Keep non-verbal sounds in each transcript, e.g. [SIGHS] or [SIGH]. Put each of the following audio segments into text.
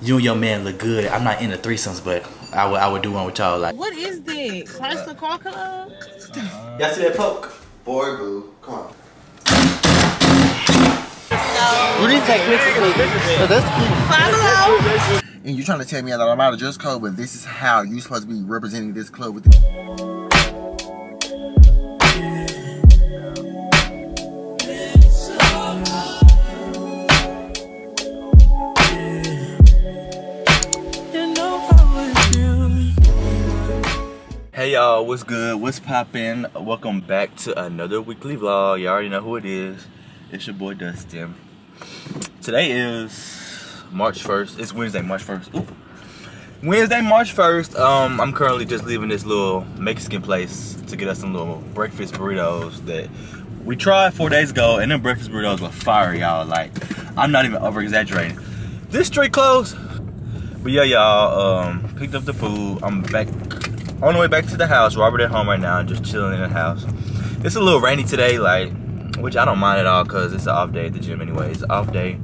you and your man look good. I'm not into threesomes, but I would I would do one with y'all. Like, What is this? Chrysler uh, Car Club? Uh-huh. y'all see that poke? Boy, boo. Come on. You need to take pictures with me. Cause that's cute. Follow. And you're trying to tell me that I'm out of dress code, but this is how you're supposed to be representing this club with the y'all, what's good? What's poppin'? Welcome back to another weekly vlog. Y'all already know who it is. It's your boy Dustin. Today is March 1st. It's Wednesday, March 1st. Ooh. Wednesday, March 1st. Um, I'm currently just leaving this little Mexican place to get us some little breakfast burritos that we tried four days ago, and them breakfast burritos were fire, y'all. Like, I'm not even over exaggerating. This street closed. But yeah, y'all, um, picked up the food. I'm back on the way back to the house. Rhobert at home right now, just chilling in the house. It's a little rainy today, like, which I don't mind at all because it's an off day at the gym anyway. It's an off day.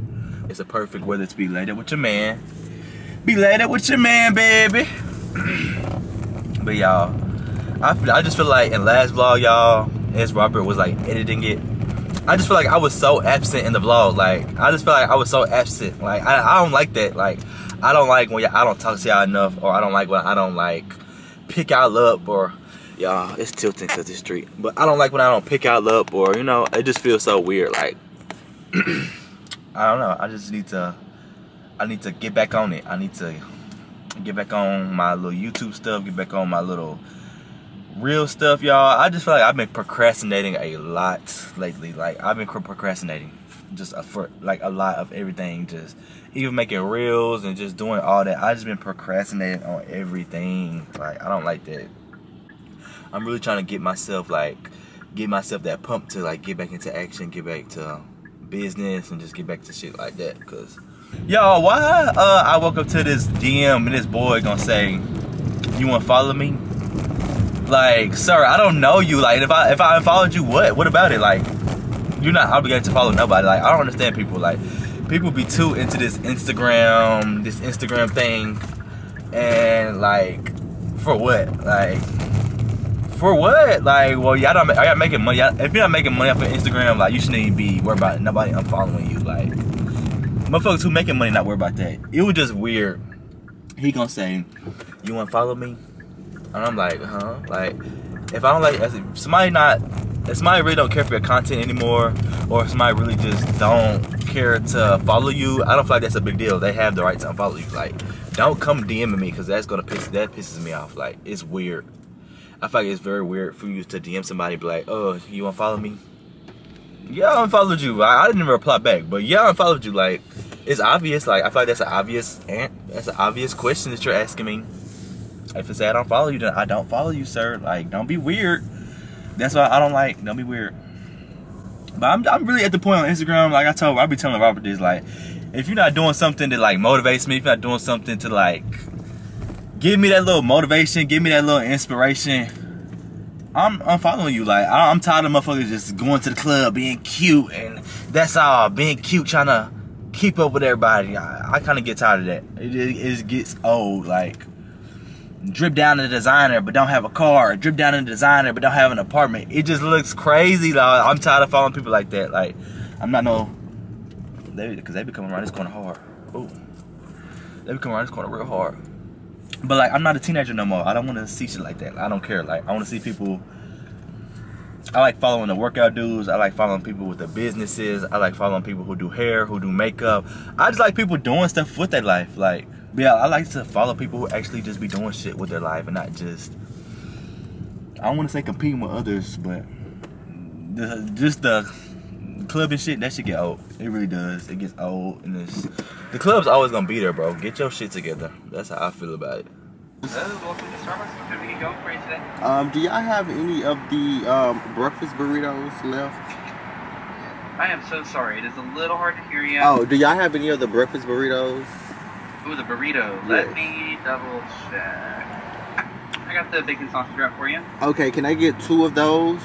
It's a perfect weather to be later with your man. Be later with your man, baby. [CLEARS THROAT] but y'all, I, I just feel like in last vlog, y'all, as Rhobert was like editing it, I just feel like I was so absent in the vlog. Like, I just feel like I was so absent. Like, I, I don't like that. Like, I don't like when I don't talk to y'all enough, or I don't like when I don't like pick y'all up, or y'all, it's tilting because it's street. But I don't like when I don't pick y'all up, or you know, it just feels so weird. Like, [CLEARS THROAT] I don't know. I just need to, I need to get back on it. I need to get back on my little YouTube stuff. Get back on my little real stuff, y'all. I just feel like I've been procrastinating a lot lately. Like I've been procrastinating just a, for like a lot of everything. Just even making reels and just doing all that. I just been procrastinating on everything. Like I don't like that. I'm really trying to get myself like get myself that pump to like get back into action, get back to business, and just get back to shit like that. Cause y'all, why uh I woke up to this DM and this boy gonna say, "You want to follow me?" like sir i don't know you like if i if i unfollowed you what what about it like you're not obligated to follow nobody. Like i don't understand people. Like people be too into this instagram this instagram thing. And like for what? Like for what? Like well y'all don't are y'all making money. Y'all- if you're not making money off of instagram like you shouldn't even be worried about nobody unfollowing you. Like motherfuckers who making money not worried about that. It was just weird. He gonna say you want to follow me? And I'm like, huh? Like, if I don't like, if somebody not, if somebody really don't care for your content anymore, or if somebody really just don't care to follow you, I don't feel like that's a big deal. They have the right to unfollow you. Like, don't come DMing me because that's gonna piss, that pisses me off. Like, it's weird. I feel like it's very weird for you to DM somebody be like, oh, you wanna follow me? Yeah, I unfollowed you. I, I didn't even reply back, but yeah, I unfollowed you. Like, it's obvious. Like, I feel like that's an obvious, that's an obvious question that you're asking me. If it say I don't follow you, then I don't follow you, sir. Like, don't be weird. That's why I don't like. Don't be weird. But I'm, I'm really at the point on Instagram. Like I told, I be telling Rhobert this. Like, if you're not doing something that like motivates me, if you're not doing something to like give me that little motivation, give me that little inspiration, I'm I'm following you. Like, I, I'm tired of motherfuckers just going to the club, being cute, and that's all. Being cute, trying to keep up with everybody. I, I kind of get tired of that. It, it, it gets old. Like drip down the designer but don't have a car, drip down the designer but don't have an apartment. It just looks crazy, dog. I'm tired of following people like that. Like, I'm not no, they because they be coming around this corner hard. Ooh, they be coming around this corner real hard. But like, I'm not a teenager no more. I don't want to see shit like that. I don't care. Like, I want to see people. I like following the workout dudes. I like following people with the businesses. I like following people who do hair, who do makeup. I just like people doing stuff with their life. Like, yeah, I like to follow people who actually just be doing shit with their life and not just. I don't want to say competing with others, but the, just the club and shit that shit get old. It really does. It gets old, and it's the club's always gonna be there, bro. Get your shit together. That's how I feel about it. Hello, welcome to Starbucks. What can we get going for you today? Um, do y'all have any of the um, breakfast burritos left? I am so sorry. It is a little hard to hear you. Oh, do y'all have any of the breakfast burritos? Ooh, the burrito. Yes. Let me double check. I got the bacon sausage wrap for you. Okay, can I get two of those?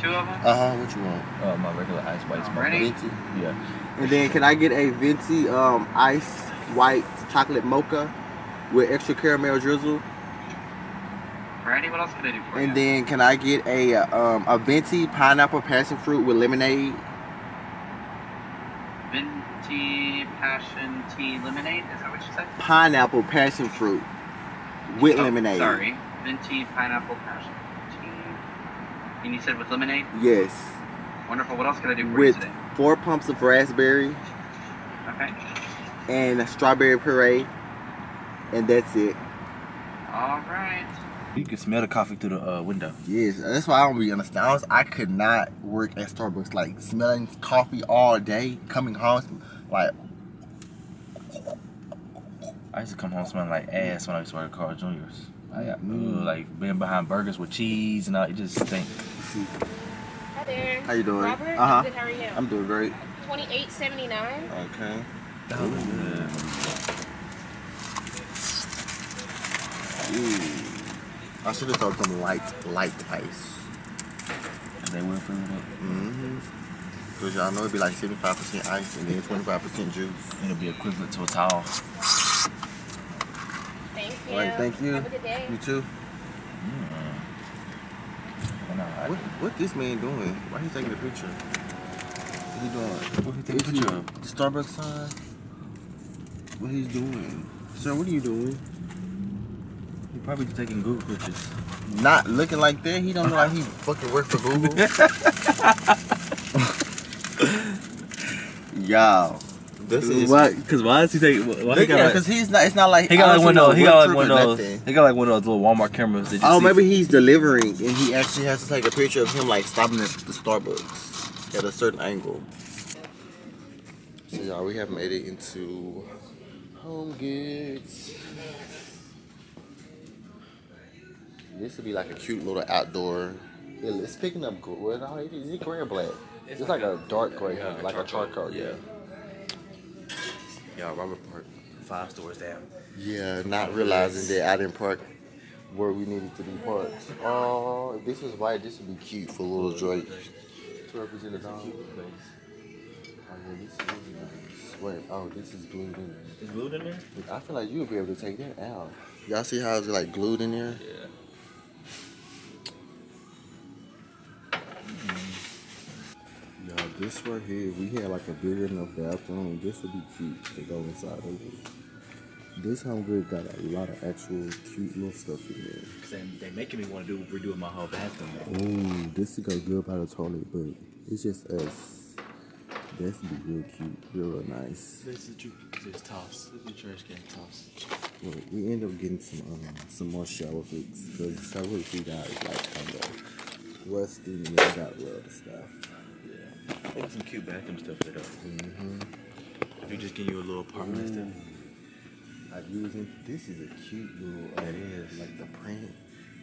Two of them. Uh huh. What you want? Uh, my regular ice white smoke. Alrighty. Venti. Yeah. And then can I get a venti um ice white chocolate mocha with extra caramel drizzle. Randy, what else can I do for you? And then can I get a um, a venti pineapple passion fruit with lemonade? Venti passion tea lemonade. Is that what you said? Pineapple passion fruit with Oh, lemonade. Sorry, venti pineapple passion tea. And you said with lemonade. Yes. Wonderful. What else can I do for With you today? four pumps of raspberry Okay. and a strawberry puree, and that's it. All right. You can smell the coffee through the uh, window. Yes, that's why I don't really understand. I, was, I could not work at Starbucks like smelling coffee all day, coming home like I used to come home smelling like ass when I used to work at Carl Junior's. Like, Mm. ugh, like being behind burgers with cheese and all, it just stink. Hi there. How you doing? Rhobert? Uh-huh. Good, how are you? I'm doing great. Twenty-eight seventy-nine. Okay. That was good. Ooh. I should have told them light, light ice. They were filling it up. Mm-hmm. Cause y'all know it'd be like 75% ice and then 25% juice. and It'll be equivalent to a towel. Thank you. All right, thank you. Have a good day. You too. Mm. What what this man doing? Why he taking a picture? What he doing? what he taking a picture of? The Starbucks sign? What he's doing? Sir, what are you doing? He probably taking Google pictures. Not looking like that. He don't look like he fucking work for Google. [LAUGHS] Y'all. This is Why? Because why is he taking? Why Look at because he's not. It's not like He got like one of those. He got like one of those. He got like one of those little Walmart cameras. That you Oh, see. maybe he's delivering and he actually has to take a picture of him like stopping at the Starbucks at a certain angle. So y'all, we have made it into Home Goods. This would be like a cute little outdoor. It's picking up. gr- What no, it is? Is it gray or black? It's, like a dark gray, Yeah, like a charcoal. yeah. Yeah, Rhobert Park, five stores down. Yeah, not realizing that I didn't park where we needed to be parked. Oh, if this was white, this would be cute for little Drake. To represent the dog. Oh yeah, this is. Wait, oh, this is glued in Is glued in there? there. I feel like you would be able to take that out. Y'all see how it's like glued in there? Yeah. Y'all, this right here, if we had like a big enough bathroom, this would be cute to go inside of it. This home good got a lot of actual cute little stuff in there. They, they making me want to do redoing my whole bathroom. Ooh, this would go good by the toilet, but it's just us. That's be real cute, real, real nice. This is just toss. This is trash can toss. Well, we end up getting some um, some more shower fix because shower fix got is like kind of rusty and it got rub stuff. Yeah. I think some cute bathroom stuff there though. Mm-hmm. If you just get you a little apartment and stuff. I'm using this is a cute little. Uh, It is. like the print.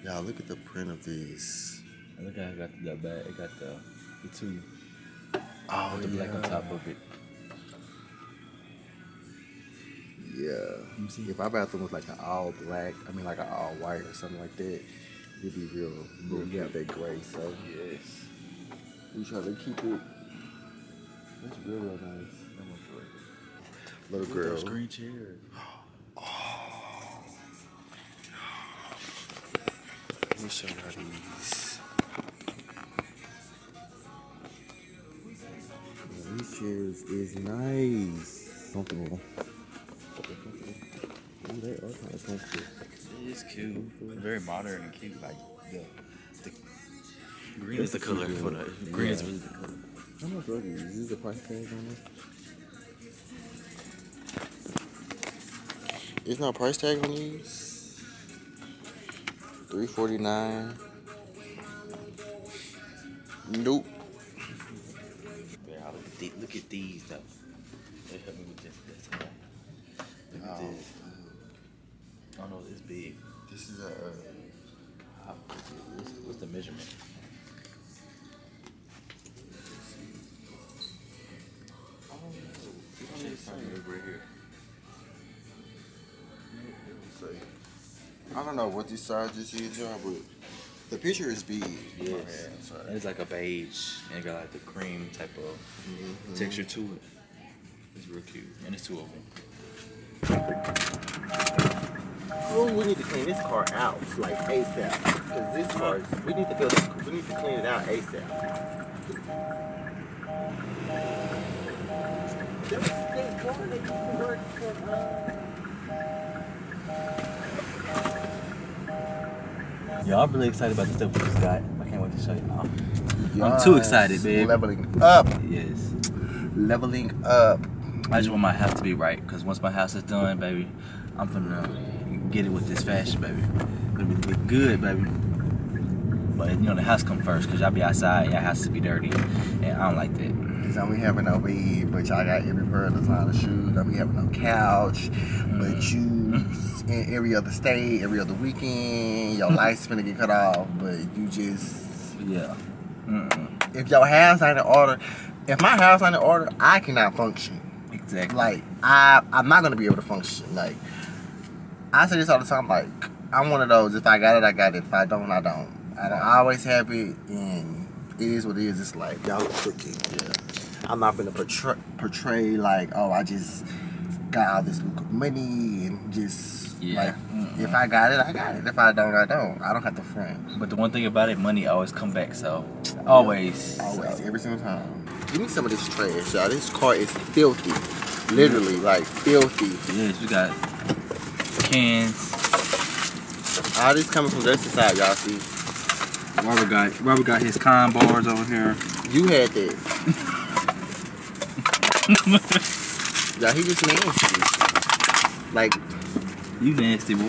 Y'all look at the print of these. Look how it got the bag. It got the the two Oh, with the black on top of it. Yeah. If our bathroom was like an all black, I mean like an all white or something like that, it'd be real. real Yeah. that gray. So Yes. we try to keep it. That's real, real nice. That one for it. Little Look girl. those Screen chair. Let me show you these. Yeah, These chairs is nice. Comfortable. Ooh, they are kind of comfortable. It is cute. Very modern and cute. Like the the green is the color for the green is really the color. How much are these? Is this a price tag on this? It's not a price tag on these. Three forty nine. Nope. Look at these. Look at these though. They help me with this. this. Look at Oh. this. I don't know. It's big. This is a. Uh, How, what's, what's the measurement? Don't know what these sizes is, y'all, but the picture is big. Yes. Sorry. And it's like a beige and it got like the cream type of Mhm. texture to it. It's real cute. And it's two of them. Oh, we need to clean this car out like ASAP. Cause this car, is, we need to feel this, we need to clean it out ASAP. Y'all really excited about the stuff we just got. I can't wait to show you. I'm too excited, babe. Leveling up, Yes. leveling up. I just want my house to be right, cause once my house is done, baby, I'm finna get it with this fashion, baby. Gonna be good, baby. But you know the house come first, cause y'all be outside, y'all house to be dirty, and I don't like that. Cause I'm having no bed, but y'all got every pair of designer shoes. I'm having no couch, but mm. you [LAUGHS] in every other state, every other weekend. Your lights finna get cut off, but you just Yeah. Mm-mm. if your house ain't in order, if my house ain't in order, I cannot function. Exactly. Like I, I'm not gonna be able to function. Like I say this all the time. Like I'm one of those. If I got it, I got it. If I don't, I don't. I, don't, I always have it, and it is what it is. It's like y'all look crooked. Yeah. I'm not gonna portray, portray like, oh, I just got all this look of money and just Yeah. like, Mm-mm. if I got it, I got it. If I don't, I don't. I don't have to front. But the one thing about it, money always come back. So always. Always, every single time. Give me some of this trash, y'all. This car is filthy. Literally, like filthy. Yes, we got cans. All this coming from Dusty side, y'all see. Rhobert got Rhobert got his con bars over here. You had that. [LAUGHS] yeah, he just nasty. Like, You nasty boy.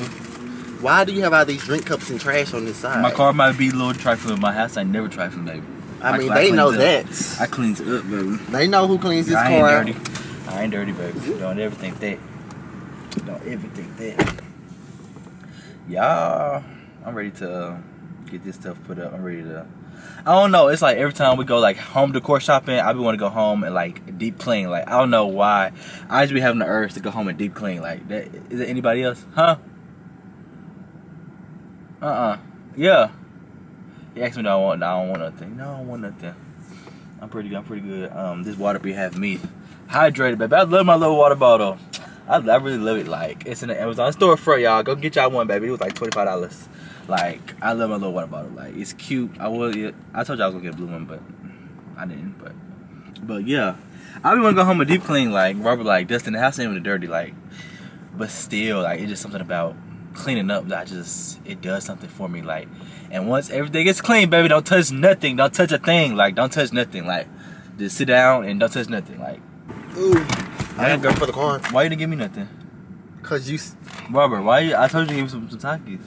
why do you have all these drink cups and trash on this side? My car might be a little trifling. My house I never trifling, baby. I mean, I they cleans know up. that. I cleans it up, baby. They know who cleans this I ain't dirty. I ain't dirty, baby. Don't ever think that. Don't ever think that. Y'all, I'm ready to uh, get this stuff put up. I'm ready to. I don't know. It's like every time we go like home decor shopping, I be want to go home and like deep clean. Like I don't know why. I just be having the urge to go home and deep clean. Like that. Is it anybody else? Huh? Uh uh Yeah. He asked me, "Do I want? No, I don't want nothing. No, I don't want nothing. I'm pretty good. I'm pretty good. Um, this water be have me hydrated, baby. I love my little water bottle. I, I really love it. Like it's in the Amazon store for y'all. Go get y'all one, baby. It was like twenty five dollars. Like I love my little water bottle. Like it's cute. I was. I told you I was gonna get a blue one, but I didn't. But but yeah, I be want to go home and deep clean. Like Rhobert, like dusting the house ain't even dirty. Like but still, like it's just something about cleaning up that just it does something for me. Like and once everything gets clean, baby, don't touch nothing. Don't touch a thing. Like don't touch nothing. Like just sit down and don't touch nothing. Like Ooh. I didn't go for the car. why you didn't give me nothing, Cause you, s- Rhobert? Why you? I told you to give me some, some Takis.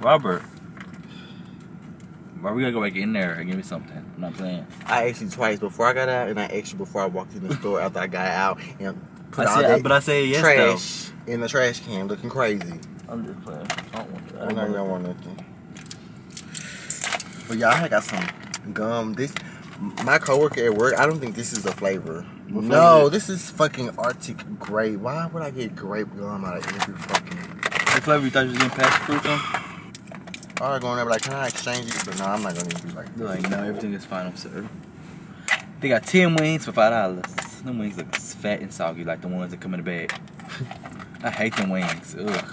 Rhobert. Why we gotta go back in there and give me something? I'm not playing. I asked you twice before I got out, and I asked you before I walked in the store after I got out, and put I all said, that but I said yes trash in the trash can, looking crazy. I'm just playing. I don't want that. I I don't know want you don't want nothing. But y'all, I got some gum. This, my coworker at work. I don't think this is a flavor. What no, flavor? this is fucking Arctic grape. Why would I get grape gum out of every fucking? What flavor you thought you was getting past fruit on? I was going there, but like, can I exchange it? But no, I'm not gonna even be like. They're like, no, everything is fine, I'm sir. They got 10 wings for $5. Them wings look fat and soggy like the ones that come in the bag. [LAUGHS] I hate them wings. Ugh.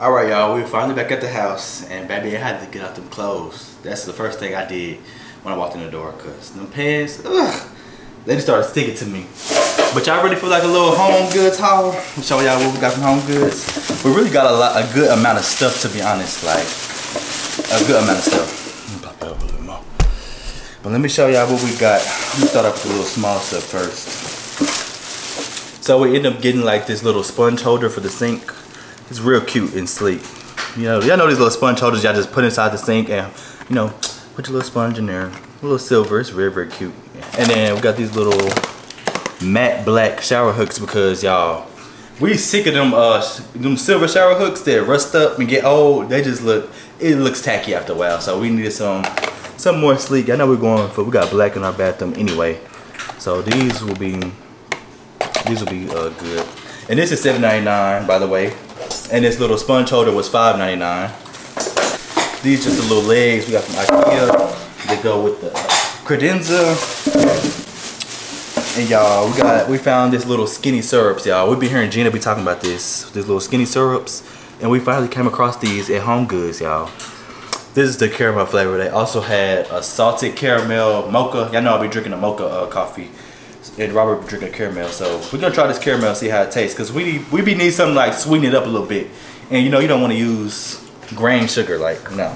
All right, y'all. We're finally back at the house, and baby, I had to get out them clothes. That's the first thing I did when I walked in the door, cause them pants, ugh, they just started sticking to me. But y'all ready for like a little home goods haul? Show y'all what we got from home goods. We really got a lot, a good amount of stuff to be honest, like a good amount of stuff. Pop that up a little more. But let me show y'all what we got. Let me start off with a little small stuff first. So we end up getting like this little sponge holder for the sink. It's real cute and sleek. You know, y'all know these little sponge holders y'all just put inside the sink and, you know, put your little sponge in there. A little silver, it's very, very cute. And then we got these little matte black shower hooks because y'all, we sick of them uh them silver shower hooks that rust up and get old. They just look, it looks tacky after a while. So we needed some, some more sleek. I know we're going for, we got black in our bathroom anyway. So these will be, these will be uh, good. And this is $7.99 by the way. And this little sponge holder was $5.99. These just the little legs we got from Ikea. They go with the credenza. And y'all, we got we found this little skinny syrups, y'all. We've been hearing Gina be talking about this, these little skinny syrups, and we finally came across these at Home Goods, y'all. This is the caramel flavor. They also had a salted caramel mocha. Y'all know I'll be drinking a mocha uh, coffee, and Rhobert be drinking caramel. So we're gonna try this caramel, see how it tastes, cause we we be need something like sweeten it up a little bit, and you know you don't want to use grain sugar, like no.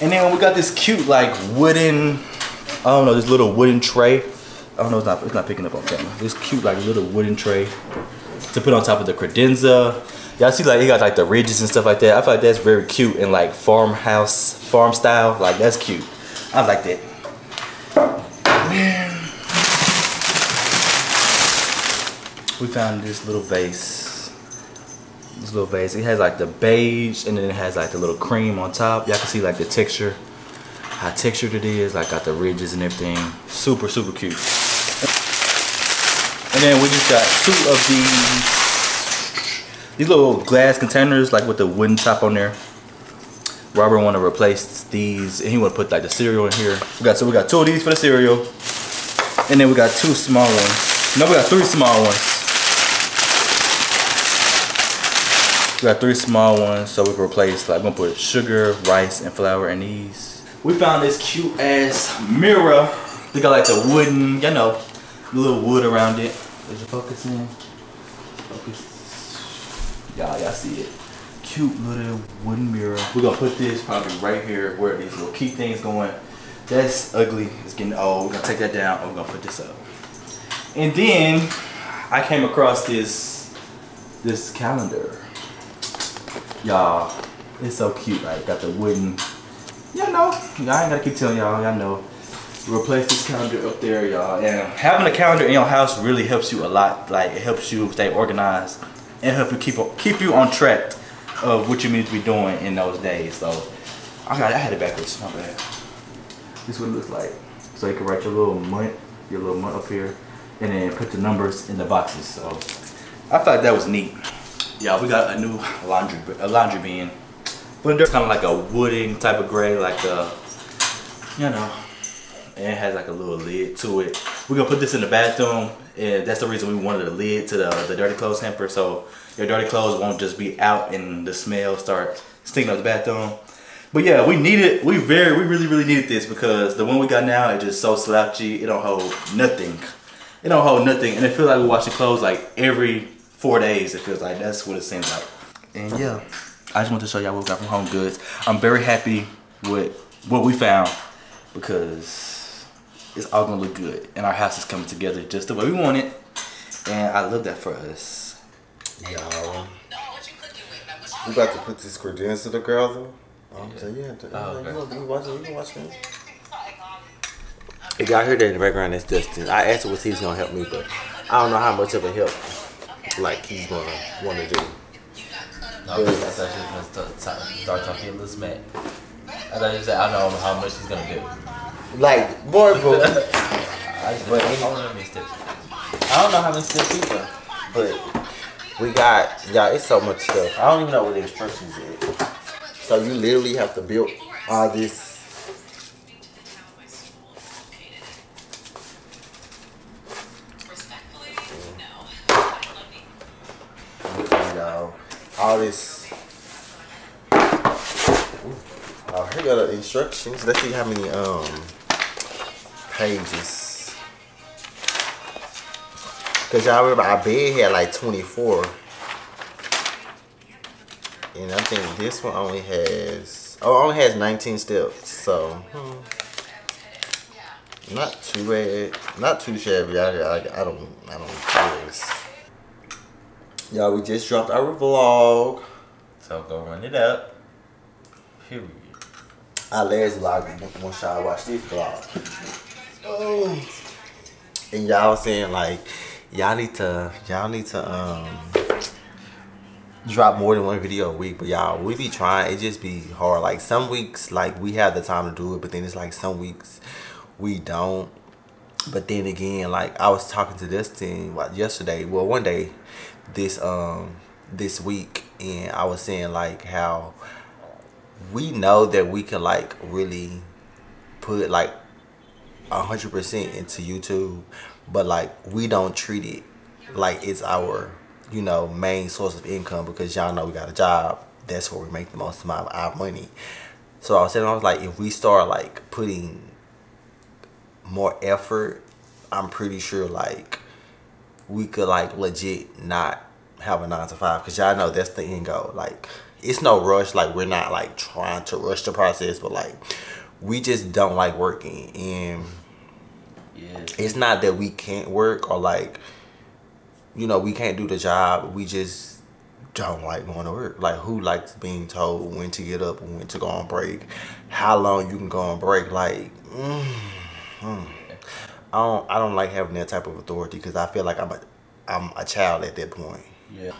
And then we got this cute like wooden I don't know, this little wooden tray. I don't know, it's not, it's not picking up on camera. This cute like little wooden tray to put on top of the credenza. Y'all see like he got like the ridges and stuff like that. I feel like that's very cute and like farmhouse, farm style. Like that's cute. I like that. Man. We found this little vase. This little vase. It has like the beige and then it has like the little cream on top. Y'all can see like the texture how textured it is. Like got the ridges and everything. Super, super cute. And then we just got two of these, these little glass containers, like with the wooden top on there. Rhobert want to replace these, and he want to put like the cereal in here. We got so we got two of these for the cereal, and then we got two small ones. No, we got three small ones. We got three small ones, so we can replace like I'm gonna put sugar, rice, and flour in these we found this cute ass mirror. They got like the wooden, you know, little wood around it. Is it focusing? Focus. Y'all, y'all see it. Cute little wooden mirror. We're gonna put this probably right here where these little key things going. That's ugly. It's getting old. We're gonna take that down. We're gonna put this up. And then I came across this this calendar. Y'all, it's so cute. Right, got the wooden y'all know. Y'all ain't gotta keep telling y'all. Y'all know. Replace this calendar up there, y'all. And having a calendar in your house really helps you a lot. Like it helps you stay organized and help you keep keep you on track of what you need to be doing in those days. So I got I had it backwards. My bad. This is what it looks like. So you can write your little month, your little month up here, and then put the numbers in the boxes. So I thought that was neat. Y'all, we got a new laundry a laundry bin. But it's kind of like a wooden type of gray, like a, you know, and it has like a little lid to it. We're gonna put this in the bathroom, and that's the reason we wanted a lid to the, the dirty clothes hamper, so your dirty clothes won't just be out and the smell start stinking up the bathroom. But yeah, we needed, we very, we really, really needed this because the one we got now is just so slouchy. It don't hold nothing. It don't hold nothing, and it feels like we're washing clothes like every four days. It feels like that's what it seems like. And yeah. I just want to show y'all what we got from Home Goods. I'm very happy with what we found because it's all gonna look good and our house is coming together just the way we want it. And I love that for us. Y'all. We about to put these credenza to the girl though. Oh, so you have to. Oh, okay. you, can watch it. You can watch it. If y'all heard that in the background, that's Dustin. I asked him what he's gonna help me, but I don't know how much of a help like he's gonna want to do. No, I thought she was going to start talking a little smack. I thought you said, I don't know how much she's going to do. Like, more, bro. I just but I don't know how many steps. I don't know how many steps either. But we got, y'all, it's so much stuff. I don't even know what the instructions is. So you literally have to build all this all this. Oh, here got the instructions. Let's see how many um pages. Cause y'all remember our bed had like 24. And I think this one only has oh only has 19 steps. So hmm, not too bad. Not too shabby. I, I, I don't I don't care. Y'all, we just dropped our vlog. So go run it up. Period. Our last vlog, once y'all watch this vlog. Oh. And y'all saying like, y'all need to, y'all need to um drop more than one video a week. But y'all, we be trying. It just be hard. Like some weeks, like we have the time to do it, but then it's like some weeks we don't. But then again, like I was talking to this team like yesterday. Well, one day this um this week and I was saying like how we know that we can like really put like a hundred percent into YouTube, but like we don't treat it like it's our you know main source of income because y'all know we got a job. That's where we make the most amount of our money. So I was saying I was like, if we start like putting more effort, I'm pretty sure like we could like legit not have a nine to five because y'all know that's the end goal. Like it's no rush. Like we're not like trying to rush the process, but like we just don't like working and Yeah. it's not that we can't work or like you know we can't do the job we just don't like going to work like who likes being told when to get up and when to go on break how long you can go on break like mm, mm. I don't i don't like having that type of authority because i feel like i'm a i'm a child at that point Yeah.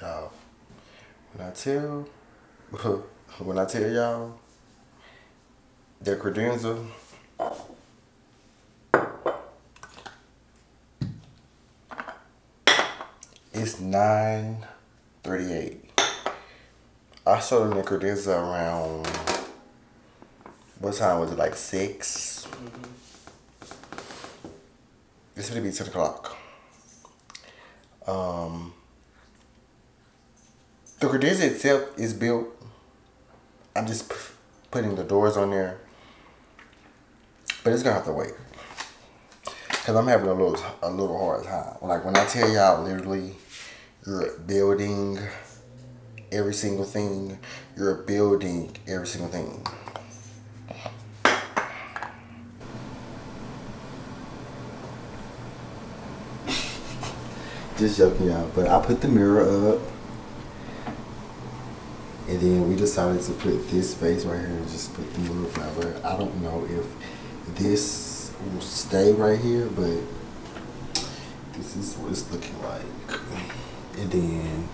y'all when i tell [LAUGHS] when i tell y'all that credenza it's 9.38 i in the credenza around what time was it like 6 it's gonna be 10 o'clock. Um the credenza itself is built. I'm just putting the doors on there, but it's gonna have to wait because I'm having a little a little hard time. Like when I tell y'all, literally, you're building every single thing. You're building every single thing. [LAUGHS] Just joking, y'all. But I put the mirror up. And then we decided to put this vase right here and just put the little flower. I don't know if this will stay right here, but this is what it's looking like. And then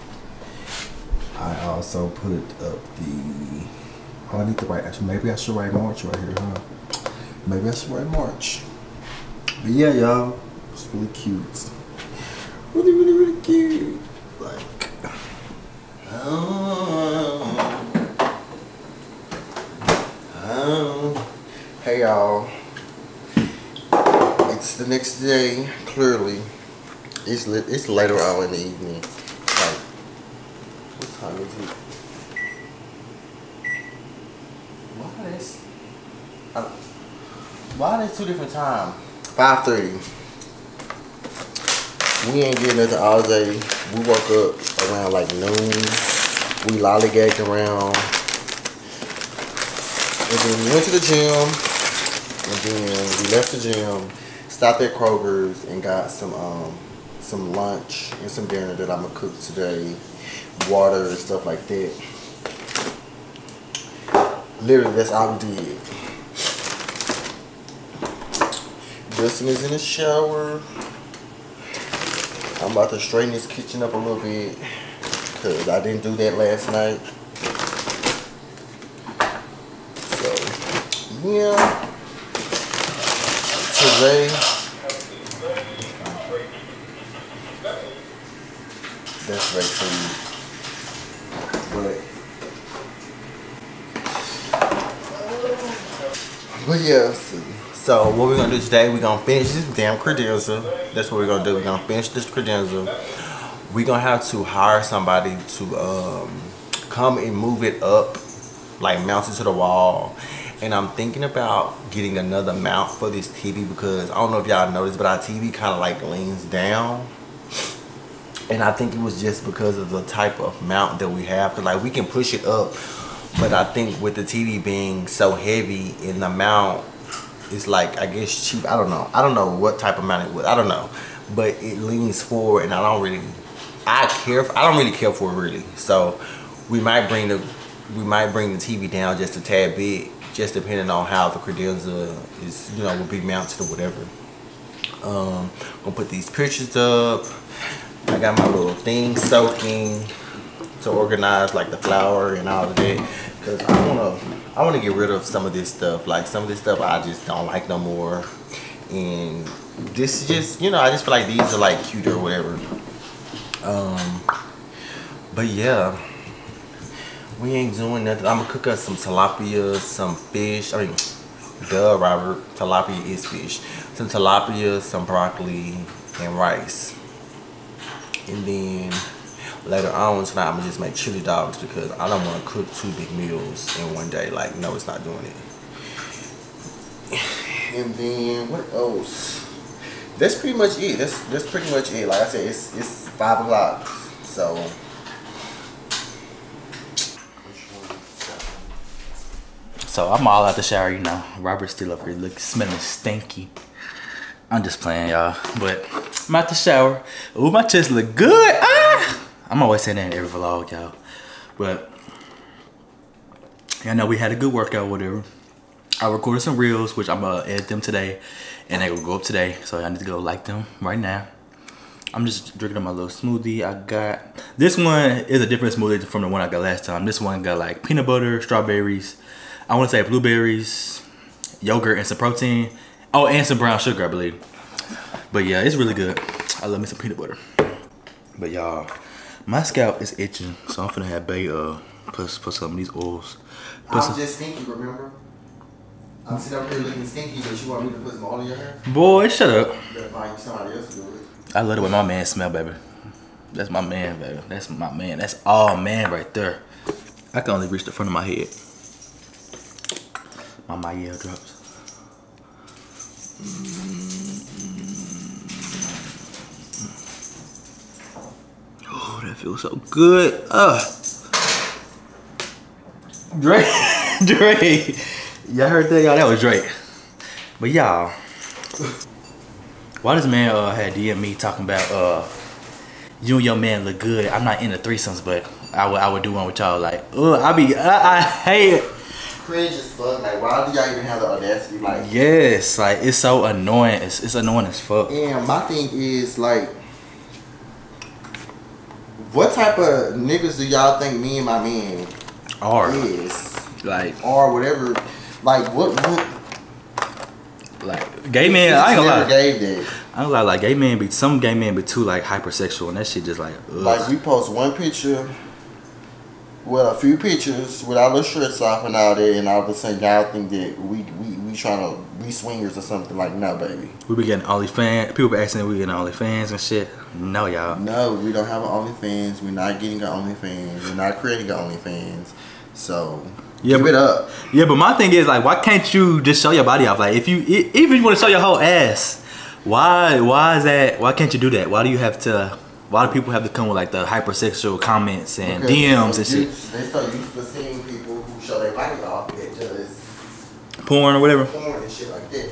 I also put up the. Oh, I need to write. Actually, maybe I should write March right here, huh? Maybe I should write March. But yeah, y'all, it's really cute. Really, really, really cute. Like. Oh, oh. Hey y'all. The next day. Clearly, it's lit. It's later on in the evening. Like, what time is it? Why is? Uh, why two different times? Five thirty. We ain't getting nothing all day. We woke up around like noon. We lollygagged around. And then we went to the gym. And then we left the gym, stopped at Kroger's and got some um some lunch and some dinner that I'm gonna cook today. Water and stuff like that. Literally that's all we did. Dustin is in the shower. I'm about to straighten this kitchen up a little bit because I didn't do that last night. So, yeah. Today, that's very cool. But, but yeah, so, so what we're gonna do today, we're gonna finish this damn credenza. That's what we're gonna do. We're gonna finish this credenza. We're gonna have to hire somebody to um, come and move it up, like mount it to the wall. And I'm thinking about getting another mount for this TV because I don't know if y'all noticed, but our TV kind of like leans down. And I think it was just because of the type of mount that we have. Cause like we can push it up, but I think with the TV being so heavy in the mount, it's like I guess cheap. I don't know. I don't know what type of mount it was. I don't know, but it leans forward, and I don't really. I care. For, I don't really care for it really. So we might bring the we might bring the TV down just a tad bit, just depending on how the credenza is. You know, will be mounted or whatever. Um, gonna put these pictures up. I got my little thing soaking to organize like the flour and all of that because I wanna I wanna get rid of some of this stuff like some of this stuff I just don't like no more and this is just you know I just feel like these are like cute or whatever. Um, but yeah, we ain't doing nothing. I'm gonna cook us some tilapia, some fish. I mean, duh, Rhobert. Tilapia is fish. Some tilapia, some broccoli, and rice. And then later on tonight, I'm gonna just make chili dogs because I don't want to cook two big meals in one day. Like, no, it's not doing it. And then what else? That's pretty much it. That's that's pretty much it. Like I said, it's it's five o'clock, so. So I'm all out the shower, you know. Rhobert's still up here looking smelling stinky. I'm just playing, y'all. But I'm out the shower. Ooh, my chest look good. Ah! I'm always saying that in every vlog, y'all. But I know we had a good workout, whatever. I recorded some reels, which I'm gonna edit them today, and they will go up today. So I need to go like them right now. I'm just drinking my little smoothie. I got this one is a different smoothie from the one I got last time. This one got like peanut butter, strawberries. I want to say blueberries, yogurt, and some protein. Oh, and some brown sugar, I believe. But yeah, it's really good. I love me some peanut butter. But y'all, my scalp is itching, so I'm finna have Bay uh put put some of these oils. Put I'm some, just stinky, remember? I'm sitting up here looking stinky, but you want me to put some oil in your hair? boy, shut up. You better find somebody else to do it. I love it when my man smell, baby. That's my man, baby. That's my man. That's all man right there. I can only reach the front of my head. My my ear drops. Oh, that feels so good. Ugh. Drake, [LAUGHS] Drake. Y'all heard that, y'all? That was Drake. But y'all, why this man uh, had DM me talking about uh you and your man look good. I'm not into threesomes, but I would I would do one with y'all. Like, oh, I be I, I hate it. Cringe as fuck. Like, why do y'all even have the audacity? Like, Yes, like it's so annoying. It's it's annoying as fuck. and my thing is like, what type of niggas do y'all think me and my man are? is, like or whatever? Like, what? what like gay man. I ain't gonna lie. gave that. I ain't gonna lie. Like gay men be some gay men be too like hypersexual, and that shit just like ugh. Like, we post one picture. Well, a few pictures with our little shirts off and all that, and all of a sudden y'all think that we we we trying to be swingers or something. Like, no, baby. we be getting OnlyFans. People be asking if we getting OnlyFans and shit. No, y'all. No, we don't have an OnlyFans. We're not getting an OnlyFans. We're not creating an OnlyFans. So Yeah, give but- it up. Yeah, but my thing is like, why can't you just show your body off? Like, if you even if you want to show your whole ass, why why is that? Why can't you do that? Why do you have to? Why of people have to come with like the hypersexual comments and Because DMs and shit, so They so used to seeing people who show their body off that just porn or whatever? porn and shit like that.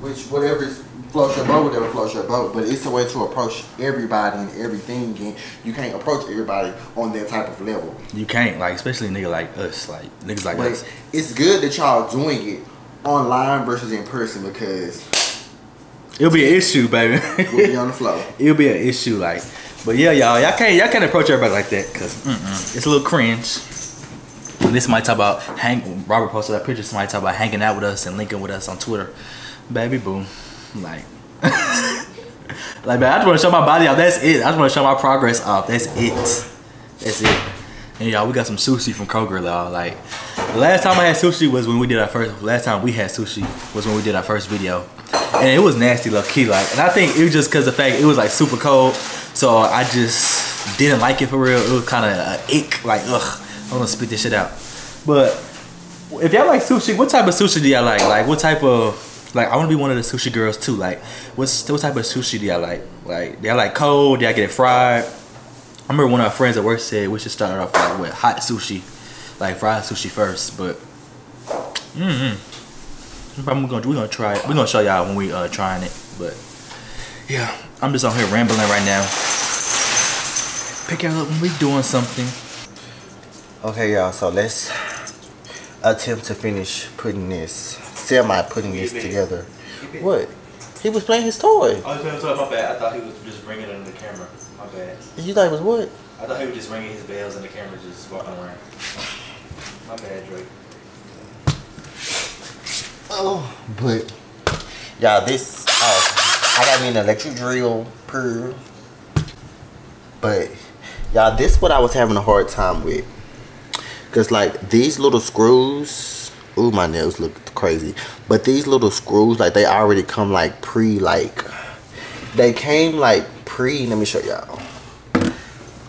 Which whatever is floats your boat, whatever floats your boat. But it's a way to approach everybody and everything, and you can't approach everybody on that type of level. You can't like, especially a nigga like us, like niggas like us. But it's good that y'all doing it online versus in person because It'll be an issue, baby. we'll be on the flow. [LAUGHS] It'll be an issue, like. But yeah, y'all, y'all can't y'all can't approach everybody like that because it's a little cringe. And this might talk about hang. Rhobert posted that picture. Somebody talk about hanging out with us and linking with us on Twitter. Baby, boom, like, [LAUGHS] like, man, I just want to show my body off. That's it. I just want to show my progress off. That's it. That's it. And y'all, we got some sushi from Kroger, y'all. Like, the last time I had sushi was when we did our first. Last time we had sushi was when we did our first video, and it was nasty, low key. Like, and I think it was just because the fact it was like super cold, so I just didn't like it for real. It was kind of uh, ick, like ugh. I want to spit this shit out. But if y'all like sushi, what type of sushi do y'all like? Like, what type of like? I want to be one of the sushi girls too. Like, what's what type of sushi do y'all like? Like, do y'all like cold? Do y'all get it fried? I remember one of our friends at work said we should start off like with hot sushi, like fried sushi first. But, mm-hmm. I'm gonna we're gonna try it. We're gonna show y'all when we uh trying it. But yeah, I'm just out here rambling right now. Pick y'all up when we doing something. Okay, y'all. So let's attempt to finish putting this, semi putting this together. What? He was playing his toy. I was playing with my bad. I thought he was just ringing it in the camera. My bad. You thought it was what? I thought he was just ringing his bells in the camera, just walking around. My bad, Drake. Oh, but y'all, this I I got me an electric drill per. But y'all, this what I was having a hard time with. Cause like these little screws, ooh my nails look crazy. But these little screws, like they already come like pre like they came like pre, let me show y'all.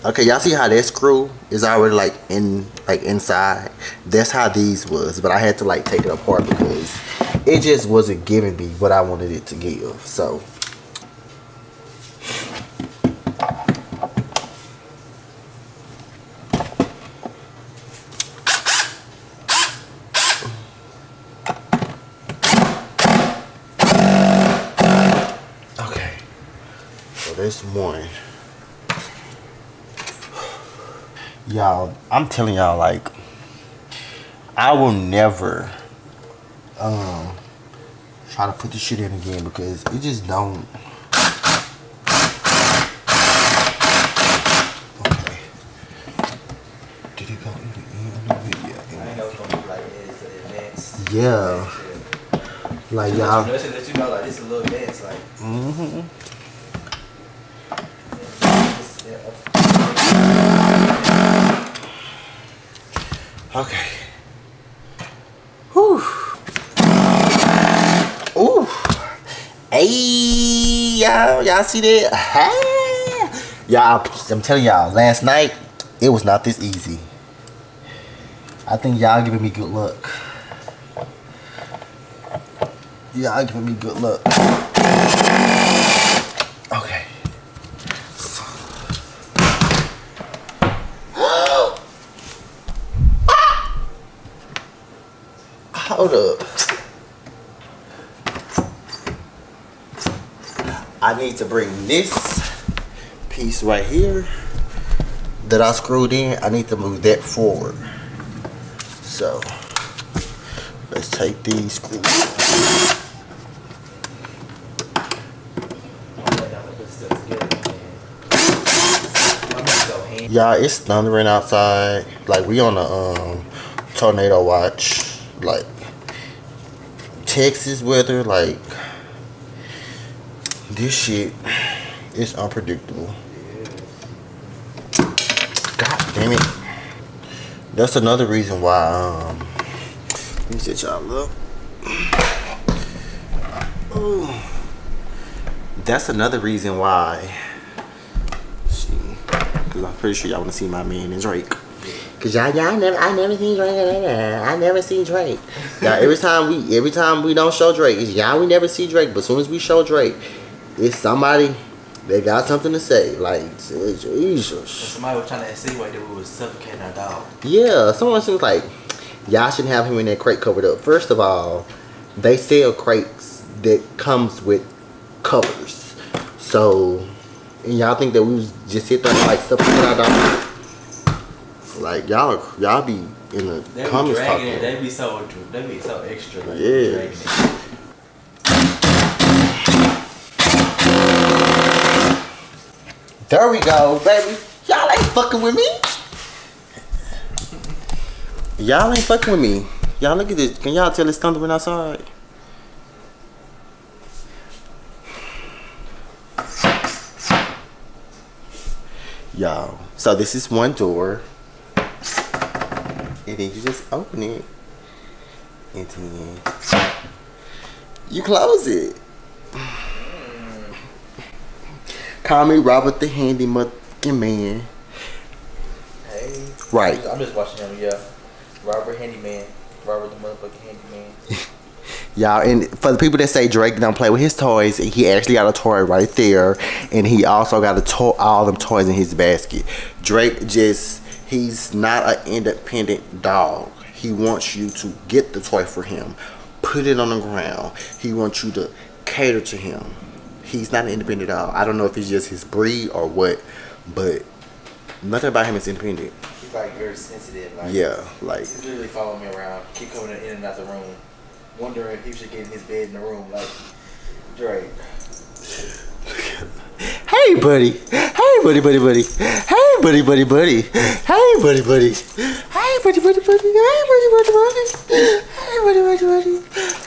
Okay, y'all see how that screw is already like in like inside? That's how these was, but I had to like take it apart because it just wasn't giving me what I wanted it to give. So Okay. One. Y'all, I'm telling y'all like I will never um try to put this shit in again because it just don't Okay. Did it go in the end little bit? Yeah. I know it's gonna be like this, advanced. Yeah. Like y'all let you know, like this is a little advanced, like. mm-hmm. Okay. Whew. Ooh. Hey, y'all, y'all see that? Hey. Y'all, I'm telling y'all, last night, it was not this easy. I think y'all giving me good luck. Y'all giving me good luck. Hold up. I need to bring this piece right here that I screwed in. I need to move that forward. So let's take these screws. Y'all, it's thundering outside. Like we on a um tornado watch. Like Texas weather. Like this shit is unpredictable. God damn it. That's another reason why um let me set y'all up. That's another reason why see because I'm pretty sure y'all want to see my man and Drake. Cause y'all, y'all never, I never seen Drake. I never seen Drake. Y'all, every time we, every time we don't show Drake, it's y'all. We never see Drake, but as soon as we show Drake, it's somebody that got something to say. Like Jesus. Somebody was trying to insinuate that we was suffocating our dog. Yeah, someone seems like y'all shouldn't have him in that crate covered up. First of all, they sell crates that comes with covers. So, and y'all think that we was just sit there like suffocate our dog? Like y'all, y'all be in the They be comments dragging talking. it. They be so, they be so extra. Like, Yeah. There we go, baby. Y'all ain't fucking with me. Y'all ain't fucking with me. Y'all look at this. Can y'all tell it's thundering outside? Y'all. So this is one door. And then you just open it. And then you close it. [SIGHS] Call me Rhobert the Handy Motherfucking Man. Hey. Right. I'm just watching him, yeah. Rhobert Handyman. Rhobert the motherfucking Handyman. [LAUGHS] Y'all, and for the people that say Drake don't play with his toys, he actually got a toy right there, and he also got a to- all them toys in his basket. Drake just he's not an independent dog. He wants you to get the toy for him, put it on the ground. He wants you to cater to him. He's not an independent dog. I don't know if it's just his breed or what, but nothing about him is independent. He's like very sensitive. Like, Yeah, like He's literally following me around. Keep coming in and out the room. Wondering if he should get in his bed in the room. Like, Drake. [LAUGHS] Hey, buddy. Hey, buddy, buddy, buddy. Hey, buddy, buddy, buddy. Hey, buddy, buddy. Hey, buddy, buddy, buddy. Hey, buddy, buddy, buddy. Hey, buddy, buddy, buddy.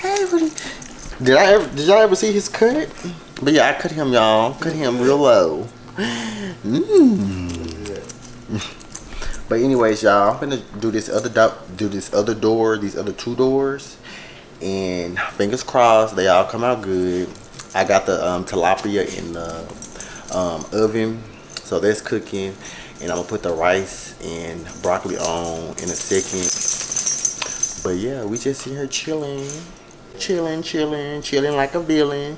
Hey, buddy. Did I ever? Did y'all ever see his cut? But yeah, I cut him, y'all. Cut him real low. Mm. But anyways, y'all, I'm gonna do this other do do this other door, these other two doors, and fingers crossed they all come out good. I got the um, tilapia in the um, oven, so that's cooking, and I'm gonna put the rice and broccoli on in a second. But yeah, we just here chilling, chilling, chilling, chilling like a villain.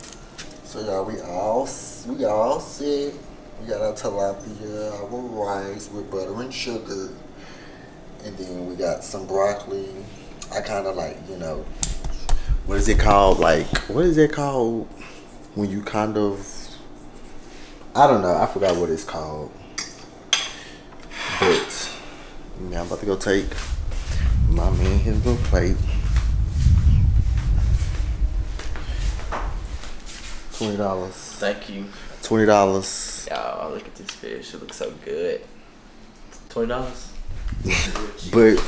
So y'all, we all we all set. We got our tilapia, our rice with butter and sugar, and then we got some broccoli. I kind of like, you know, what is it called? Like, what is it called when you kind of, I don't know. I forgot what it's called. But yeah, I'm about to go take my man his little plate. Twenty dollars. Thank you. Twenty dollars. Y'all, look at this fish. It looks so good. Twenty dollars. [LAUGHS] But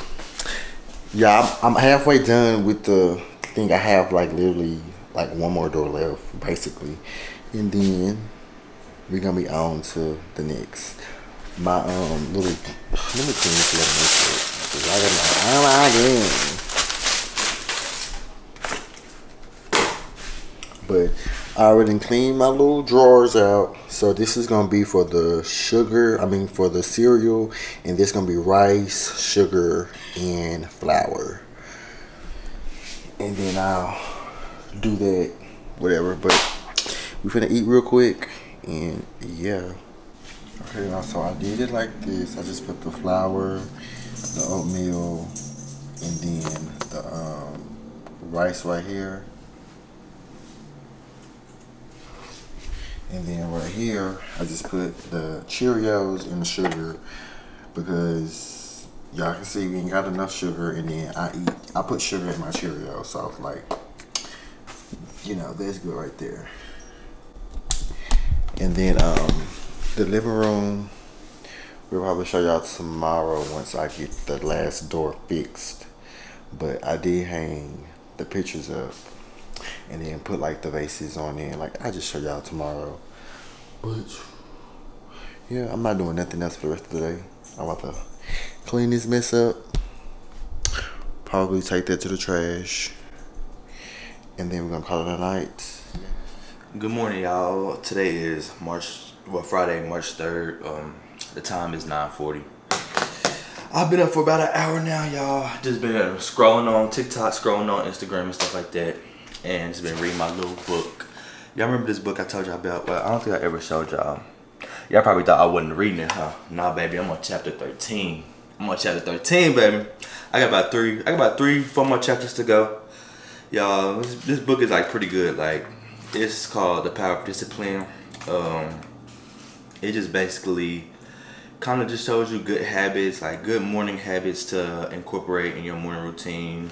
yeah, I'm, I'm halfway done with the thing. I have like literally like one more door left, basically, and then we're gonna be on to the next. My um little [SIGHS] let me clean this little mess up, 'cause I got my my god. But I already cleaned my little drawers out. So this is gonna be for the sugar, I mean for the cereal, and this gonna be rice, sugar, and flour. And then I'll do that, whatever. But we finna eat real quick, and yeah. Okay, now so I did it like this. I just put the flour, the oatmeal, and then the um, rice right here. And then right here, I just put the Cheerios and the sugar because y'all can see we ain't got enough sugar. And then I eat, I put sugar in my Cheerios. So I was like, you know, that's good right there. And then um, the living room, we'll probably show y'all tomorrow once I get the last door fixed. But I did hang the pictures up and then put like the vases on in Like I just show y'all tomorrow. But yeah, I'm not doing nothing else for the rest of the day. I'm about to clean this mess up. Probably take that to the trash. And then we're gonna call it a night. Good morning, y'all. Today is March, well, Friday, March 3rd. Um, the time is 9.40. I've been up for about an hour now, y'all. Just been uh, scrolling on TikTok, scrolling on Instagram and stuff like that. And just been reading my little book. Y'all remember this book I told y'all about? Well, I don't think I ever showed y'all. Y'all probably thought I wasn't reading it, huh? Nah, baby, I'm on chapter 13. I'm on chapter 13, baby. I got about three, I got about three, four more chapters to go. Y'all, this, this book is like pretty good. Like, it's called The Power of Discipline. Um, it just basically kind of just shows you good habits, like good morning habits to incorporate in your morning routine.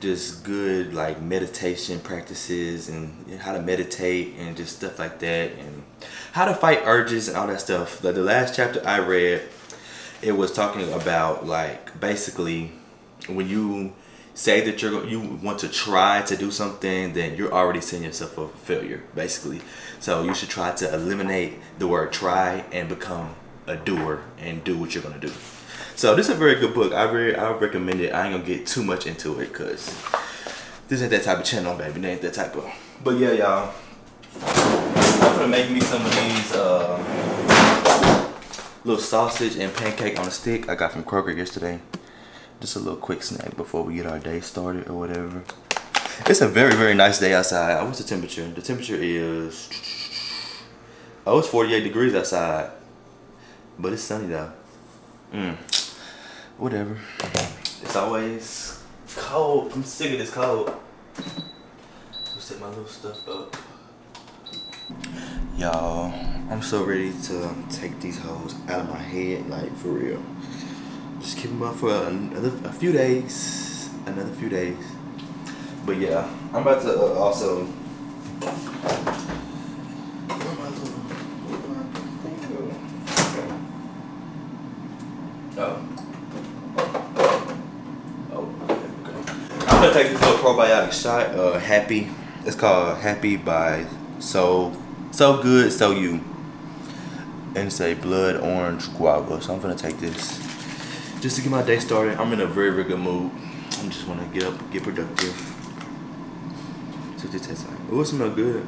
Just good like meditation practices and how to meditate and just stuff like that and how to fight urges and all that stuff. The, the last chapter I read, it was talking about like basically when you say that you're you want to try to do something, then you're already setting yourself up for failure, basically. So you should try to eliminate the word try and become a doer and do what you're gonna do. So this is a very good book. I very I recommend it. I ain't gonna get too much into it because this ain't that type of channel, baby. It ain't that type of. But yeah, y'all. I'm gonna make me some of these uh, little sausage and pancake on a stick I got from Kroger yesterday. Just a little quick snack before we get our day started or whatever. It's a very, very nice day outside. What's the temperature? The temperature is... Oh, it's 48 degrees outside. But it's sunny though. Mm. Whatever. It's always cold. I'm sick of this cold. So set my little stuff up. Y'all, I'm so ready to take these hoes out of my head, like for real. Just keep them up for another a few days, another few days. But yeah, I'm about to uh, also. Where my little- where my thing go? Oh. Oh, okay, okay. I'm gonna take this little probiotic shot, uh, Happy. It's called Happy by So So good, so you. And say blood orange guava. So I'm gonna take this just to get my day started. I'm in a very, very good mood. I just wanna get up, get productive. So this tastes like. Oh, it smells good.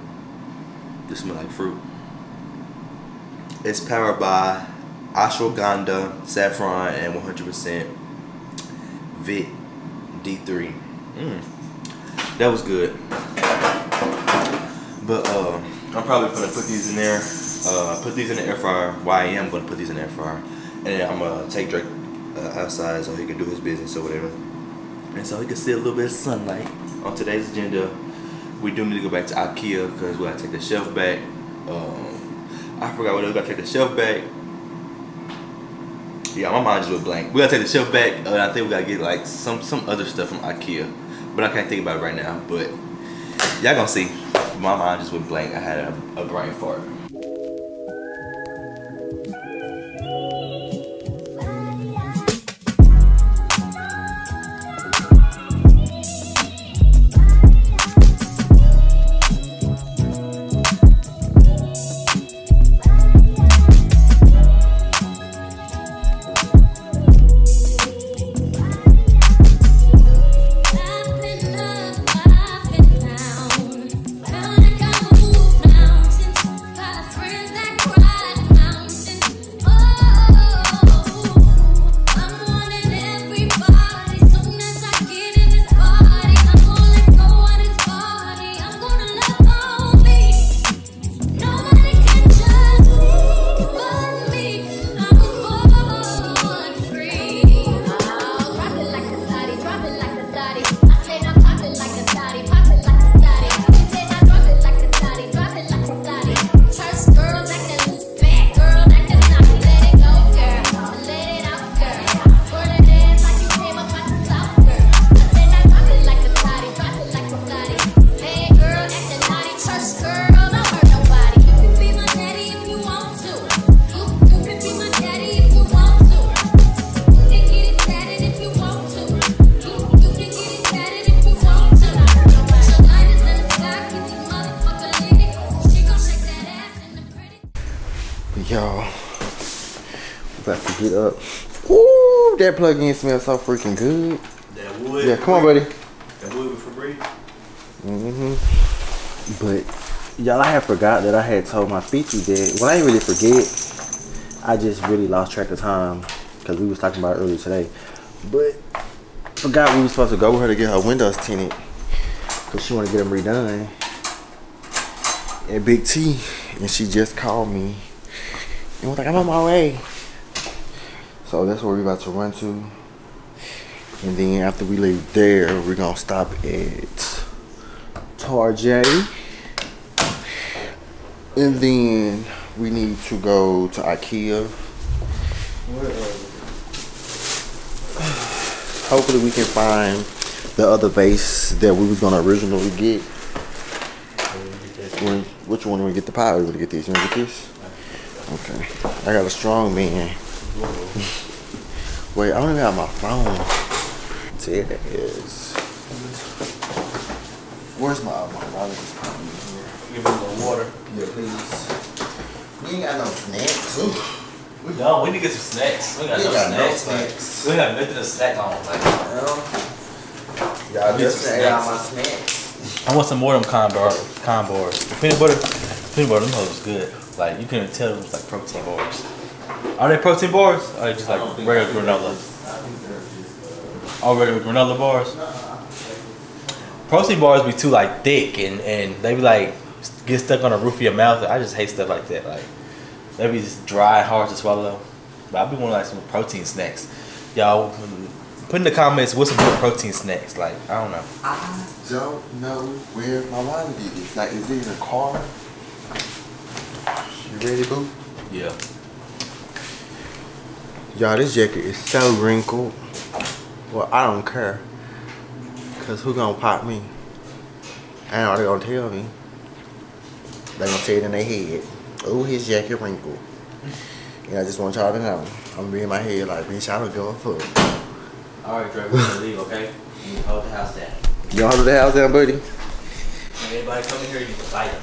This smells like fruit. It's powered by ashwagandha, saffron, and 100% Vit D3. Mm. That was good. But uh, I'm probably gonna put these in there. Uh, put these in the air fryer. Why I am gonna put these in the air fryer, and then I'm gonna take Drake uh, outside so he can do his business or whatever, and so he can see a little bit of sunlight. On today's agenda, we do need to go back to IKEA because we gotta take the shelf back. Um, I forgot what else. We gotta take the shelf back. Yeah, my mind just went blank. We gotta take the shelf back. Uh, I think we gotta get like some some other stuff from IKEA, but I can't think about it right now. But y'all gonna see. My mind just went blank. I had a, a brain fart. Smells so freaking good. That wood. Yeah, come on, buddy. That wood with Febreze. hmm But y'all, I had forgot that I had told my Fifi that. Well, I didn't really forget. I just really lost track of time because we was talking about it earlier today. But forgot we was supposed to go with her to get her windows tinted because she want to get them redone. And Big T, and she just called me and was like, I'm on my way. So that's where we about to run to. And then after we leave there, we're gonna stop at Tarjay. And then we need to go to IKEA. Hopefully we can find the other vase that we was gonna originally get. When, which one do we get the pie? Or we gonna get this? You wanna get this? Okay. I got a strong man. [LAUGHS] Wait, I don't even have my phone. There it is. Where's my my wallet? Just put it here. Give me a little water. Yeah, please. We ain't got no snacks. Ooh. We don't. We need to get some snacks. We got We no ain't got no snacks. man. snacks. We ain't got nothing to snack on. Like, Well, y'all Get just some ate all my snacks. snacks. I want some more of them con bar, bars. The peanut butter, peanut butter, them hoes good. Like you couldn't tell them was like protein bars. Are they protein bars? Or are they just like regular granola? Oh, regular granola bars. Protein bars be too like thick and and they be like get stuck on the roof of your mouth. I just hate stuff like that. Like they be just dry and hard to swallow. But I be wanting like some protein snacks. Y'all put in the comments what's some good protein snacks. Like I don't know. I don't know where my wallet is. Like, is it in the car? You ready, boo? Yeah. Y'all, this jacket is so wrinkled. Well, I don't care. Cause who gonna pop me? I know they gonna tell me. They gonna say it in their head. Oh, his jacket wrinkled. And I just want y'all to know. I'm gonna be in my head like, bitch, I don't give a fuck. All right, Dre, we're gonna leave, okay? You hold the house down. You hold the house down, buddy? When anybody come in here, you can fight them.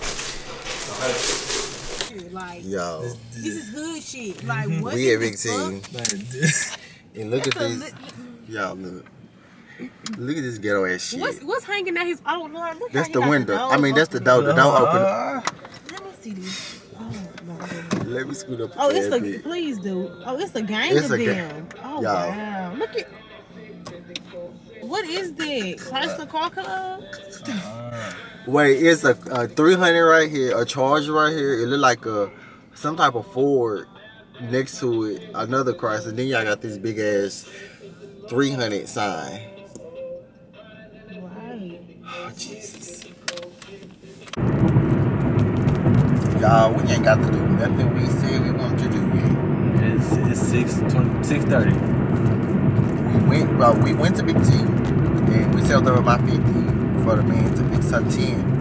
Okay? Like Yo, this is hood shit. Like [LAUGHS] what? we in at Big the fuck? Team. And look at That's this. Y'all look. Look at this ghetto ass shit. What's what's hanging at his? Oh Lord, look That's the window. door I mean, that's the door. The door open. Let me see this. Oh Lord. Let me scoot up. Oh, it's a bit. please do. Oh, it's a gang It's of a them. Oh wow, look at. What is that? Chrysler Car Club? [LAUGHS] Wait, it's a, a 300 right here, a Charger right here. It look like a some type of Ford next to it, another Chrysler. Then y'all got this big ass 300 sign. Right. Oh, Jesus. Y'all, we ain't got to do nothing we said we wanted to do yet. It's, it's 6, 20, 6.30. We went, well, we went to Big T, and we sold over my Fifi for the man to fix her 10.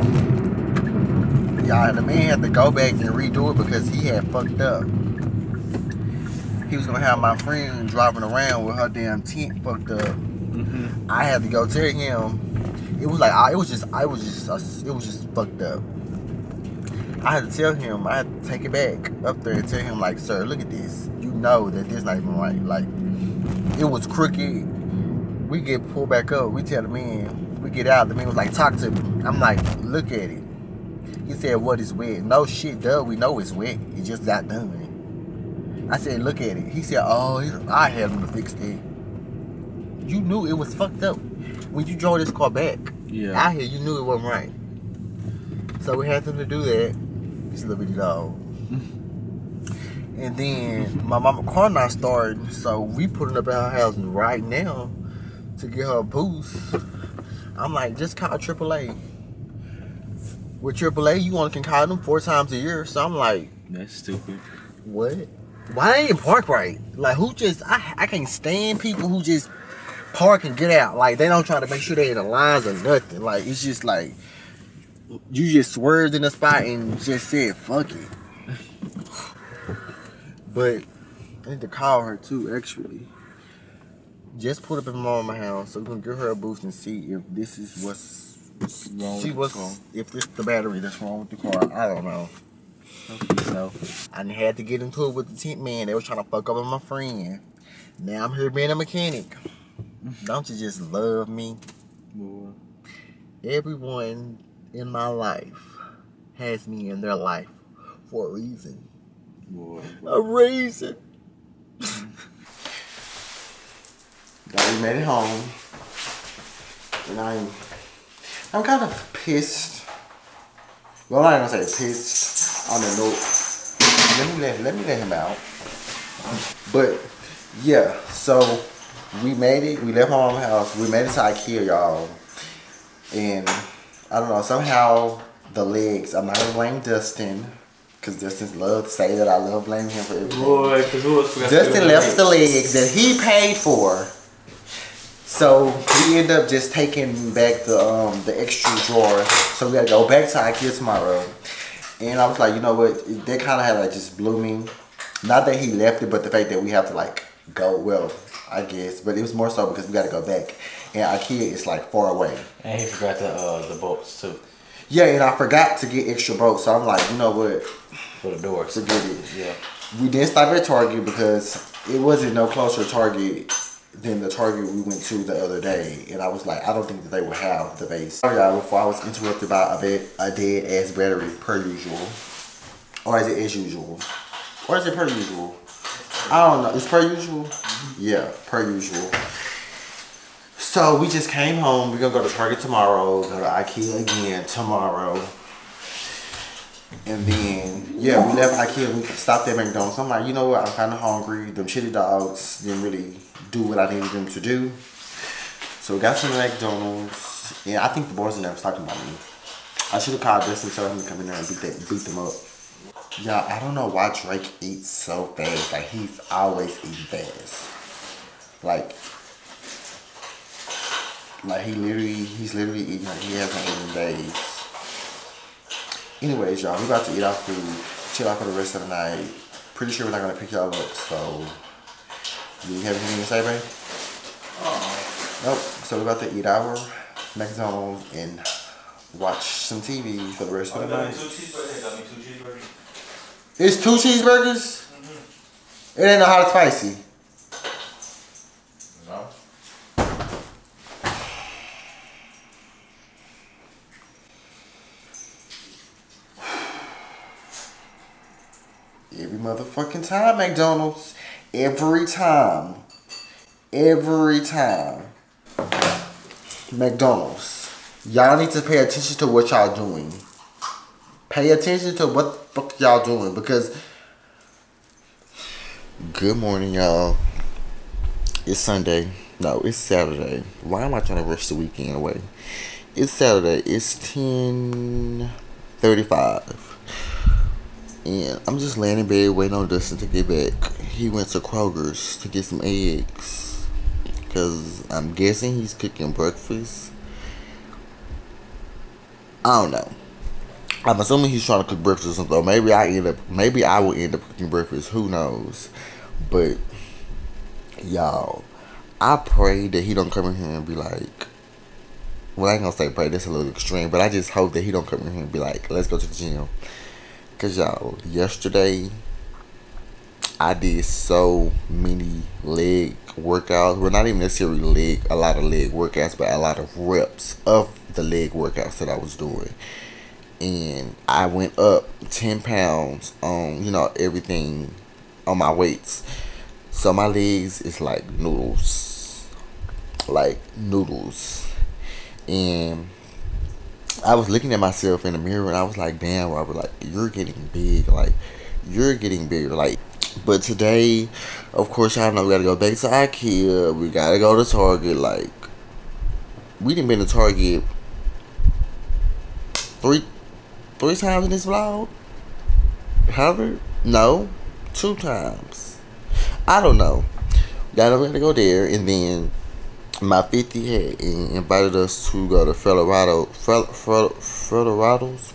Y'all, the man had to go back and redo it because he had fucked up. He was gonna have my friend driving around with her damn tent fucked up. Mm-hmm. I had to go tell him. It was like I, it was just I was just it was just fucked up. I had to tell him. I had to take it back up there and tell him like, sir, look at this. You know that this not even right. Like it was crooked. We get pulled back up. We tell the man. We get out. The man was like, talk to me. I'm like, look at it. He said, what is wet? No shit, duh. We know it's wet. It just got done. I said, look at it. He said, oh, I had him to fix it. You knew it was fucked up when you drove this car back. Yeah. Out here, you knew it wasn't right. So we had them to do that. This little bitty dog. And then my mama car not starting, so we putting up at her house right now to get her a boost. I'm like, just call AAA. With AAA, you only can call them four times a year. So I'm like, That's stupid. what? Why they ain't park right? Like who just I I can't stand people who just park and get out. Like they don't try to make sure they in the lines or nothing. Like it's just like you just swerved in the spot and just said fuck it. [SIGHS] But I need to call her too actually. Just put up in my mama's house so we can give her a boost and see if this is what's Wrong see with the what's car. if this the battery that's wrong with the car. I don't know. So, I had to get into it with the tent man. They was trying to fuck up with my friend. Now I'm here being a mechanic. Don't you just love me? boy, Everyone in my life has me in their life for a reason. boy. A reason. Now we made it home. And I'm I'm kind of pissed. Well I ain't gonna say pissed on the note. Let me let, let me let him out. But yeah, so we made it. We left my mom's house. We made it to IKEA, y'all. And I don't know, somehow the legs, I'm not gonna blame Dustin. Cause Dustin loves to say that I love blaming him for everything. Boy, because who else Dustin left the legs that he paid for. So we end up just taking back the um the extra drawer. So we gotta go back to IKEA tomorrow. And I was like, you know what? That kind of had like just blew me. Not that he left it, but the fact that we have to like go. Well, I guess, but it was more so because we got to go back. And IKEA is like far away. And he forgot the uh, the bolts too Yeah, and I forgot to get extra bolts. So I'm like, you know what? for the doors. Forget it. Yeah. We didn't stop at Target because it wasn't no closer Target than the Target we went to the other day. And I was like, I don't think that they would have the base. Sorry y'all, before I was interrupted by a, bed, a dead ass battery per usual. Or is it as usual? Or is it per usual? I don't know. It's per usual? Yeah, per usual. So we just came home. We're gonna go to Target tomorrow, go to Ikea again tomorrow. And then, yeah, we left Ikea. We stopped at McDonald's. I'm like, you know what? I'm kind of hungry. Them chili dogs didn't really do what I needed them to do. So we got some McDonald's. And I think the boys in there was talking about me. I should have called Dustin and told him to come in there and beat, that, beat them up. Y'all, I don't know why Drake eats so fast. Like, he's always eating fast. Like, like he literally, he's literally eating like he hasn't eaten days. Anyways, y'all, we about to eat our food, chill out for the rest of the night. Pretty sure we're not gonna pick y'all up, so do you have anything to say, babe? Nope. So we're about to eat our McDonald's and watch some TV for the rest of the night. It's two cheeseburgers? It ain't no hot spicy. Motherfucking time, McDonald's. Every time. Every time. McDonald's. Y'all need to pay attention to what y'all doing. Pay attention to what the fuck y'all doing because Good morning, y'all. It's Sunday. No, it's Saturday. Why am I trying to rush the weekend away? It's Saturday. It's ten thirty-five, and I'm just laying in bed waiting on Dustin to get back. He went to Kroger's to get some eggs, cause I'm guessing he's cooking breakfast. I don't know. I'm assuming he's trying to cook breakfast or something. Maybe I end up, maybe I will end up cooking breakfast. Who knows? But y'all, I pray that he don't come in here and be like, well, I ain't gonna say pray. That's a little extreme, but I just hope that he don't come in here and be like, let's go to the gym. Cause y'all, yesterday I did so many leg workouts. Well, not even necessarily leg, a lot of leg workouts, but a lot of reps of the leg workouts that I was doing. And I went up 10 pounds on, you know, everything on my weights. So my legs is like noodles. Like noodles. And I was looking at myself in the mirror and I was like, damn, Rhobert, like, you're getting big. Like, you're getting bigger. Like, but today, of course, y'all know we gotta go back to IKEA. We gotta go to Target. Like, we didn't been to Target three three times in this vlog. Howard? No, two times. I don't know. Y'all know we gotta go there, and then my Fifi had invited us to go to Colorado. Colorado's.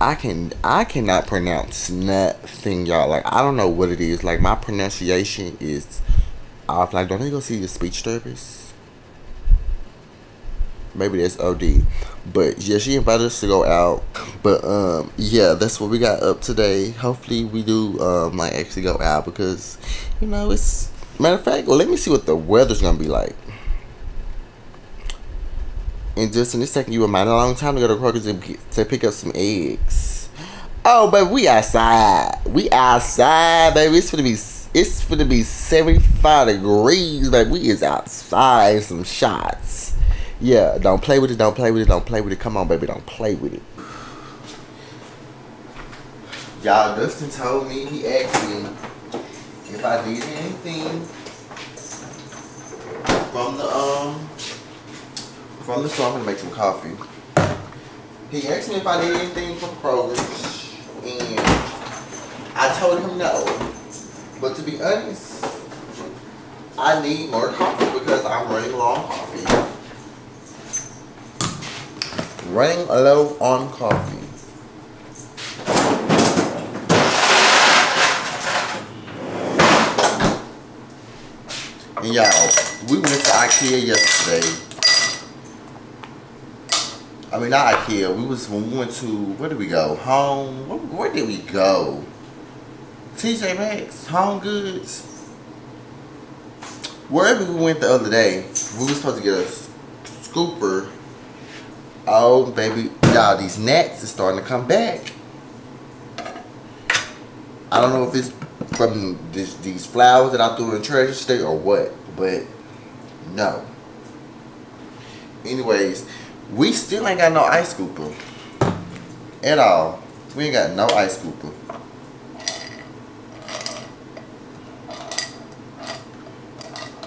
I can I cannot pronounce nothing, y'all. Like I don't know what it is. Like my pronunciation is off. Like don't they go see the speech therapist? Maybe that's OD. But yeah, she invited us to go out. But um yeah, that's what we got up today. Hopefully we do um like actually go out because you know it's matter of fact, well let me see what the weather's gonna be like. And just in this second, you remind a long time to go to Kroger's and to pick up some eggs. Oh, but we outside. We outside, baby. It's gonna be it's gonna be seventy five degrees, baby. We is outside. Some shots. Yeah, don't play with it. Don't play with it. Don't play with it. Come on, baby. Don't play with it. Y'all, Dustin told me he asked me if I did anything from the um from the store. I'm gonna make some coffee. He asked me if I need anything from Kroger's, and I told him no. But to be honest, I need more coffee because I'm running low on coffee. Running low on coffee. And y'all, we went to IKEA yesterday. I mean, not IKEA. We was when we went to where did we go? Home. Where, where did we go? TJ Maxx, Home Goods. Wherever we went the other day, we were supposed to get a scooper. Oh baby, y'all, these gnats is starting to come back. I don't know if it's from this, these flowers that I threw in the trash today or what, but no. Anyways, we still ain't got no ice scooper. At all. We ain't got no ice scooper.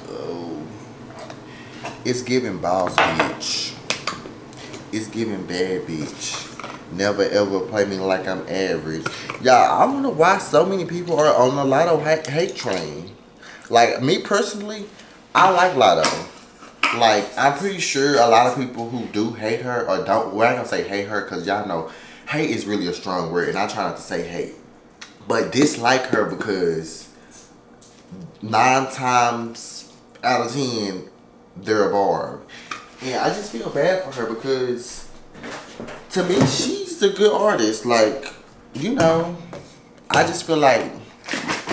Oh. It's giving boss bitch. It's giving bad bitch. Never ever play me like I'm average. Y'all, I wonder why so many people are on the Latto hate train. Like, me personally, I like Latto like I'm pretty sure a lot of people who do hate her or don't well I don't say hate her because y'all know hate is really a strong word and I try not to say hate but dislike her because nine times out of ten they're a barb and I just feel bad for her because to me she's a good artist like you know I just feel like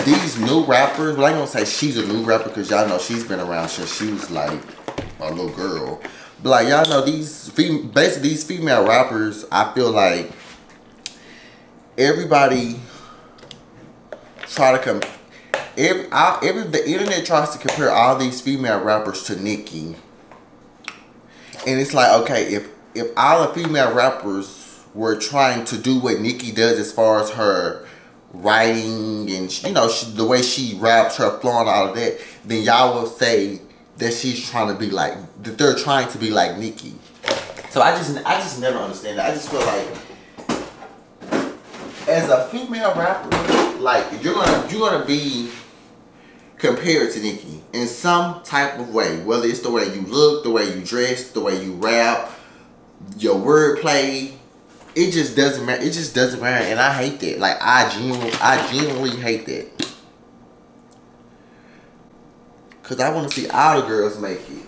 these new rappers. Well, I ain't gonna say she's a new rapper because y'all know she's been around since she was like a little girl. But like y'all know these fem- basically these female rappers. I feel like everybody try to come. Every, I, every the internet tries to compare all these female rappers to Nicki, and it's like okay, if if all the female rappers were trying to do what Nicki does as far as her writing and you know she, the way she raps, her flow and all of that, then y'all will say that she's trying to be like that they're trying to be like Nicki. So I just I just never understand that. I just feel like as a female rapper, like you're gonna you're gonna be compared to Nicki in some type of way. Whether it's the way you look, the way you dress, the way you rap, your wordplay. It just doesn't matter. It just doesn't matter, and I hate that. Like I genuinely, I genuinely hate that. Cause I want to see all the girls make it.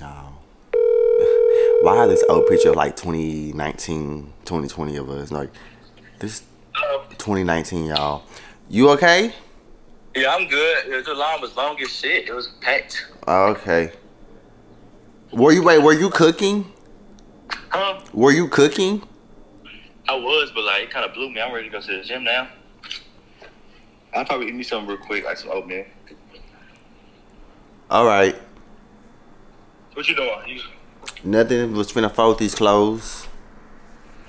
Y'all. [LAUGHS] Why have this old picture of like 2019, 2020 of us? Like this 2019, y'all. You okay? Yeah, I'm good. The line was long as shit. It was packed. Okay. Were you wait? Were you cooking? Huh? Were you cooking? I was, but like it kind of blew me. I'm ready to go to the gym now. I'll probably eat me something real quick, like some oatmeal. All right. What you doing? You, Nothing. Was finna fold these clothes.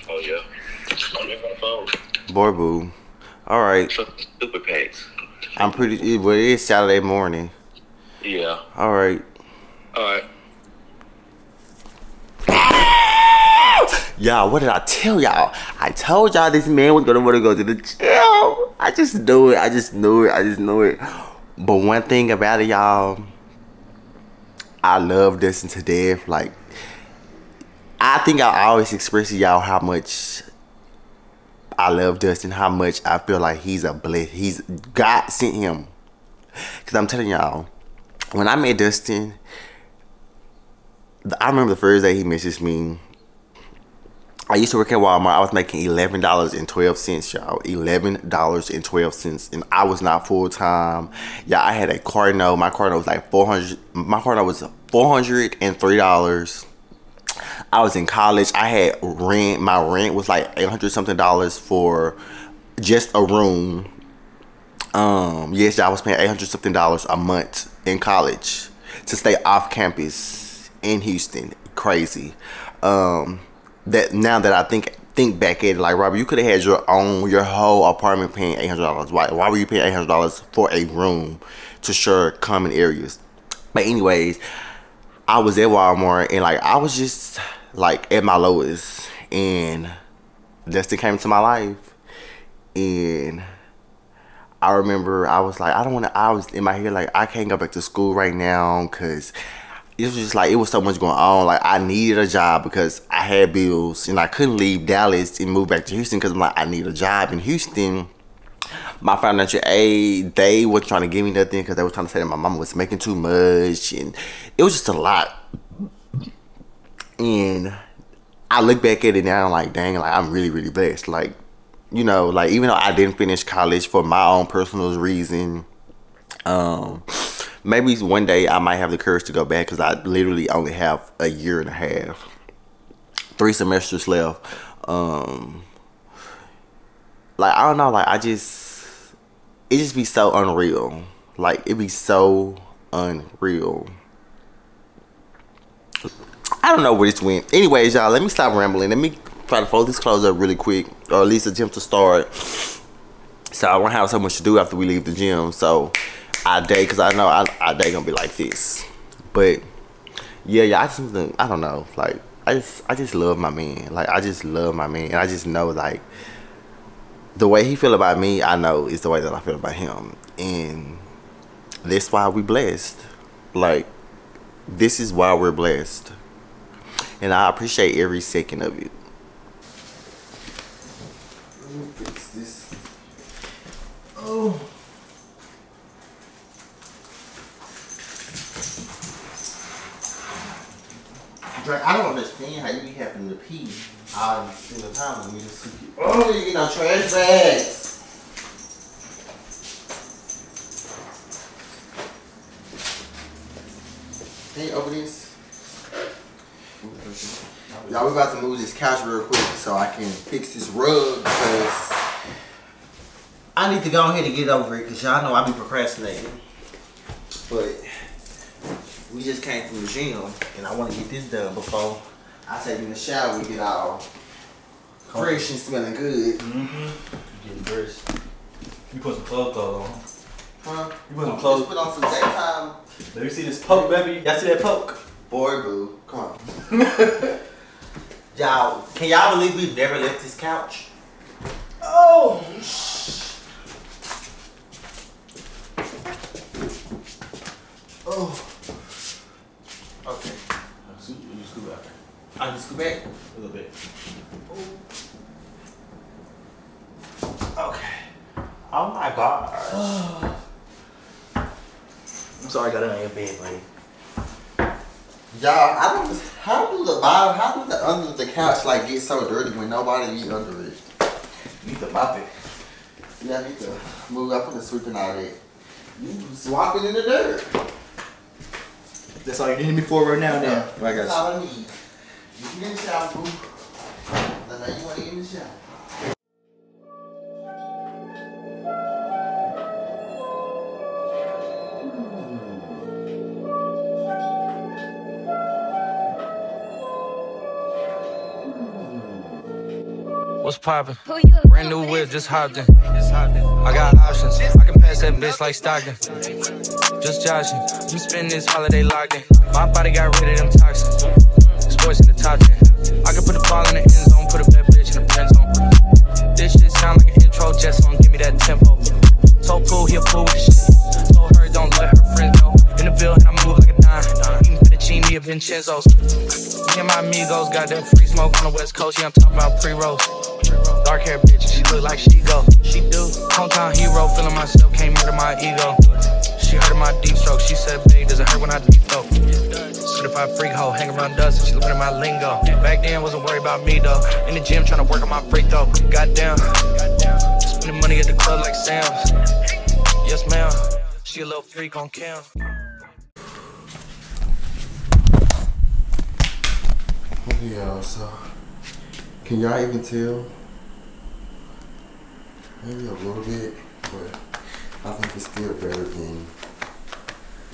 oh yeah. Oh, I'm just. Boy, boo. All right. Stupid packs. I'm pretty. Well, it is Saturday morning. Yeah. All right. All right. Y'all, what did I tell y'all? I told y'all this man was gonna want to go to the jail. I just knew it. I just knew it. I just knew it. But one thing about it, y'all, I love Dustin to death. Like, I think I always express to y'all how much I love Dustin, how much I feel like he's a bless. He's God sent him. Cause I'm telling y'all, when I met Dustin, I remember the first day he messaged me. I used to work at Walmart. I was making eleven dollars and twelve cents, y'all. Eleven dollars and twelve cents, and I was not full time. Yeah, I had a car note. My car note was like four hundred. My car note was four hundred and three dollars. I was in college. I had rent. My rent was like eight hundred something dollars for just a room. Um, yes, I was paying eight hundred something dollars a month in college to stay off campus in Houston. Crazy. Um, that now that I think think back at it, like Rhobert, you could have had your own your whole apartment paying eight hundred dollars. Why why were you paying eight hundred dollars for a room to share common areas? But anyways, I was at Walmart and like I was just like at my lowest and Dustin came into my life and I remember I was like I don't want to I was in my head like I can't go back to school right now because it was just like it was so much going on. Like I needed a job because I had bills and I couldn't leave Dallas and move back to Houston because I'm like I need a job in Houston. My financial aid, they were trying to give me nothing because they were trying to say that my mama was making too much and it was just a lot. And I look back at it now and like dang, like I'm really really blessed. Like you know, like even though I didn't finish college for my own personal reason, um maybe one day I might have the courage to go back because I literally only have a year and a half, three semesters left. Um, like I don't know, like I just it just be so unreal. Like it be so unreal. I don't know where this went. Anyways, y'all, let me stop rambling. Let me try to fold this clothes up really quick, or at least attempt to start. So I won't have so much to do after we leave the gym. So our day because I know our, our day gonna be like this. But yeah, yeah, I just I don't know. Like I just I just love my man. Like I just love my man, and I just know like the way he feel about me, I know is the way that I feel about him, and that's why we blessed. Like this is why we're blessed, and I appreciate every second of it. Oh. Drake, I don't understand how you be having to pee spend the time with me to see you. Oh, you get no trash bags. Can you open this? Y'all, we about to move this couch real quick so I can fix this rug because I need to go ahead and get over it because y'all know I be procrastinating. But we just came from the gym and I want to get this done before I take in the shower and get all fresh and smelling good. Mm-hmm. Getting dressed. You put some clothes on. Huh? You put some clothes. Just put on some daytime. Let me see this poke, baby. Y'all see that poke? Boy, boo. Come on. [LAUGHS] y'all, can y'all believe we've never left this couch? Oh, Oh. Okay. I'll You scoop out I just go back. a little bit. Okay. Oh my gosh. [SIGHS] I'm sorry I got it on your bed, buddy. Y'all, I don't. How do the bottom, how do the under the couch like get so dirty when nobody be under it? You need to mop it. Yeah, I need to move up the sweeping all that. You swapping in the dirt. That's all you need me for right now, then. Yeah, I That's got all I need. You can get in the shower, boo. Now you want to get in the shower. What's poppin'? Brand new whip, just hopped in. I got options. I can pass that bitch like Stockton. Just joshing. You spend this holiday locked in. My body got rid of them toxins. Sports in the top 10. I can put the ball in the end zone, put a bad bitch in the friend zone. This shit sound like an intro jet song, give me that tempo. Told Pooh, he a fool with shit. Told her, don't let her friends know. In the building, I move like a dime. Eating fettuccine at Vincenzo's. Me and my amigos got that free smoke on the west coast. Yeah, I'm talking about pre-rolls. Dark hair bitch, she look like she go. She do. Hometown hero, feeling myself, can't murder my ego. She heard my deep stroke. She said, babe, does it hurt when I deep throat? Certified freak hoe, hang around dust, and she looking at my lingo. Back then, wasn't worried about me though. In the gym, trying to work on my free throw. Goddamn. Spending money at the club like Sam's. Yes, ma'am. She a little freak on cam. Yeah, so can y'all even tell? Maybe a little bit, but I think it's still better than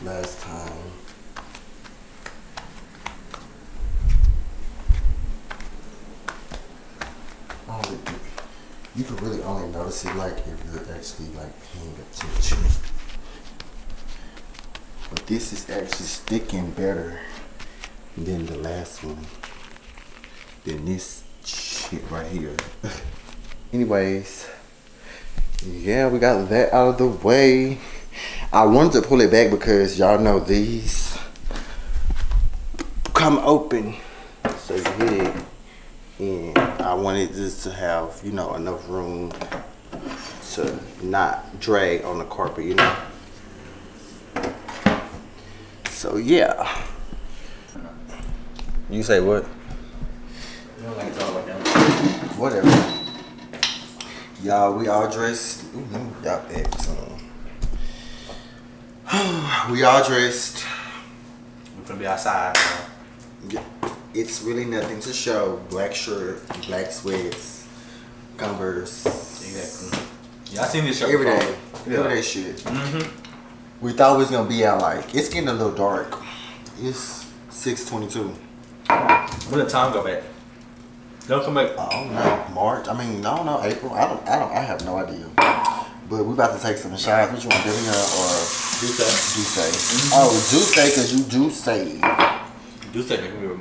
last time. I you could really only notice it like if you're actually like paying attention. But this is actually sticking better than the last one than this shit right here. [LAUGHS] Anyways, yeah, we got that out of the way. I wanted to pull it back because y'all know these come open, so you hit it, and I wanted this to have you know enough room to not drag on the carpet, you know. So yeah. You say what? You don't like to talk about them. Whatever. Y'all, we all dressed. Ooh, let me drop that. um, [SIGHS] we all dressed. We're gonna be outside. Yeah, It's really nothing to show. Black shirt, black sweats, Converse. Exactly. Yeah, I seen this shirt every day. Yeah. Every day shit. Mm-hmm. We thought we was gonna be out like it's getting a little dark. It's six twenty two. When the time go back? Don't come back. Oh, I don't know. March. I mean, I don't know. April. I don't. I don't. I have no idea. But we about to take some shots. What you want, Debbie or Do say. Duce? Oh, Duce, cause you do say. Do say nigga.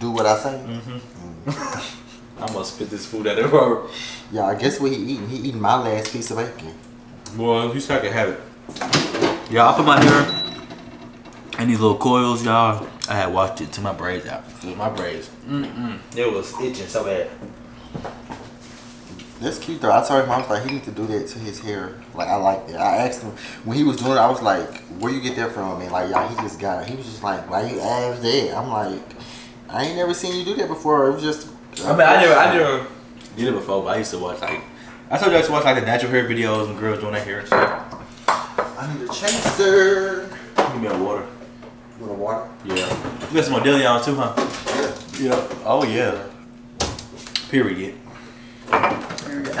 Do what I say. Mm-hmm. Mm. [LAUGHS] I'm gonna spit this food out of her. Yeah, I guess what he eating. He eating my last piece of bacon. Boy, you still can have it. Yeah, I put my hair and these little coils, y'all. I had washed it to my braids out. It was my braids. Mm-mm. It was itching so bad. That's cute though. I told him I was like, he needs to do that to his hair. Like I like that. I asked him when he was doing it. I was like, where you get that from? And like, y'all, he just got it. He was just like, why you ask that? I'm like, I ain't never seen you do that before. It was just I mean, I never, I never did it before, but I used to watch like, I told you I used to watch like the natural hair videos and girls doing their hair and shit. I need a chaser. Give me a water. With a water? Yeah. You got some more on too, huh? Yeah. Yeah. Oh yeah. Period. Period.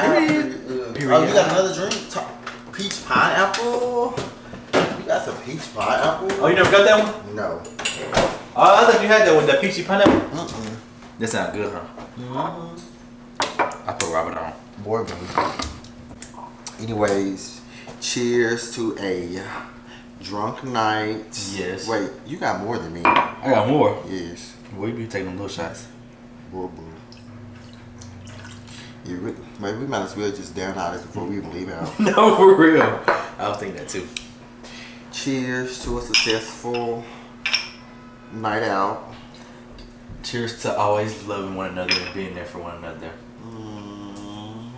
Oh, you got another drink? Ta- Peach pineapple? You got some peach pineapple? Oh, you never got that one? No. Oh, I thought you had that one, that peachy pineapple. Mm-mm. That sound good, huh? Mm-hmm. I put Rhobert on. Boy, baby. Anyways, cheers to a drunk nights. Yes. Wait, you got more than me. I got more. Yes. We be taking little shots. Boy, boy. Yeah, we, maybe we might as well just down out this before we even leave out. [LAUGHS] no, for real. I was thinking that too. Cheers to a successful night out. Cheers to always loving one another and being there for one another. Mm.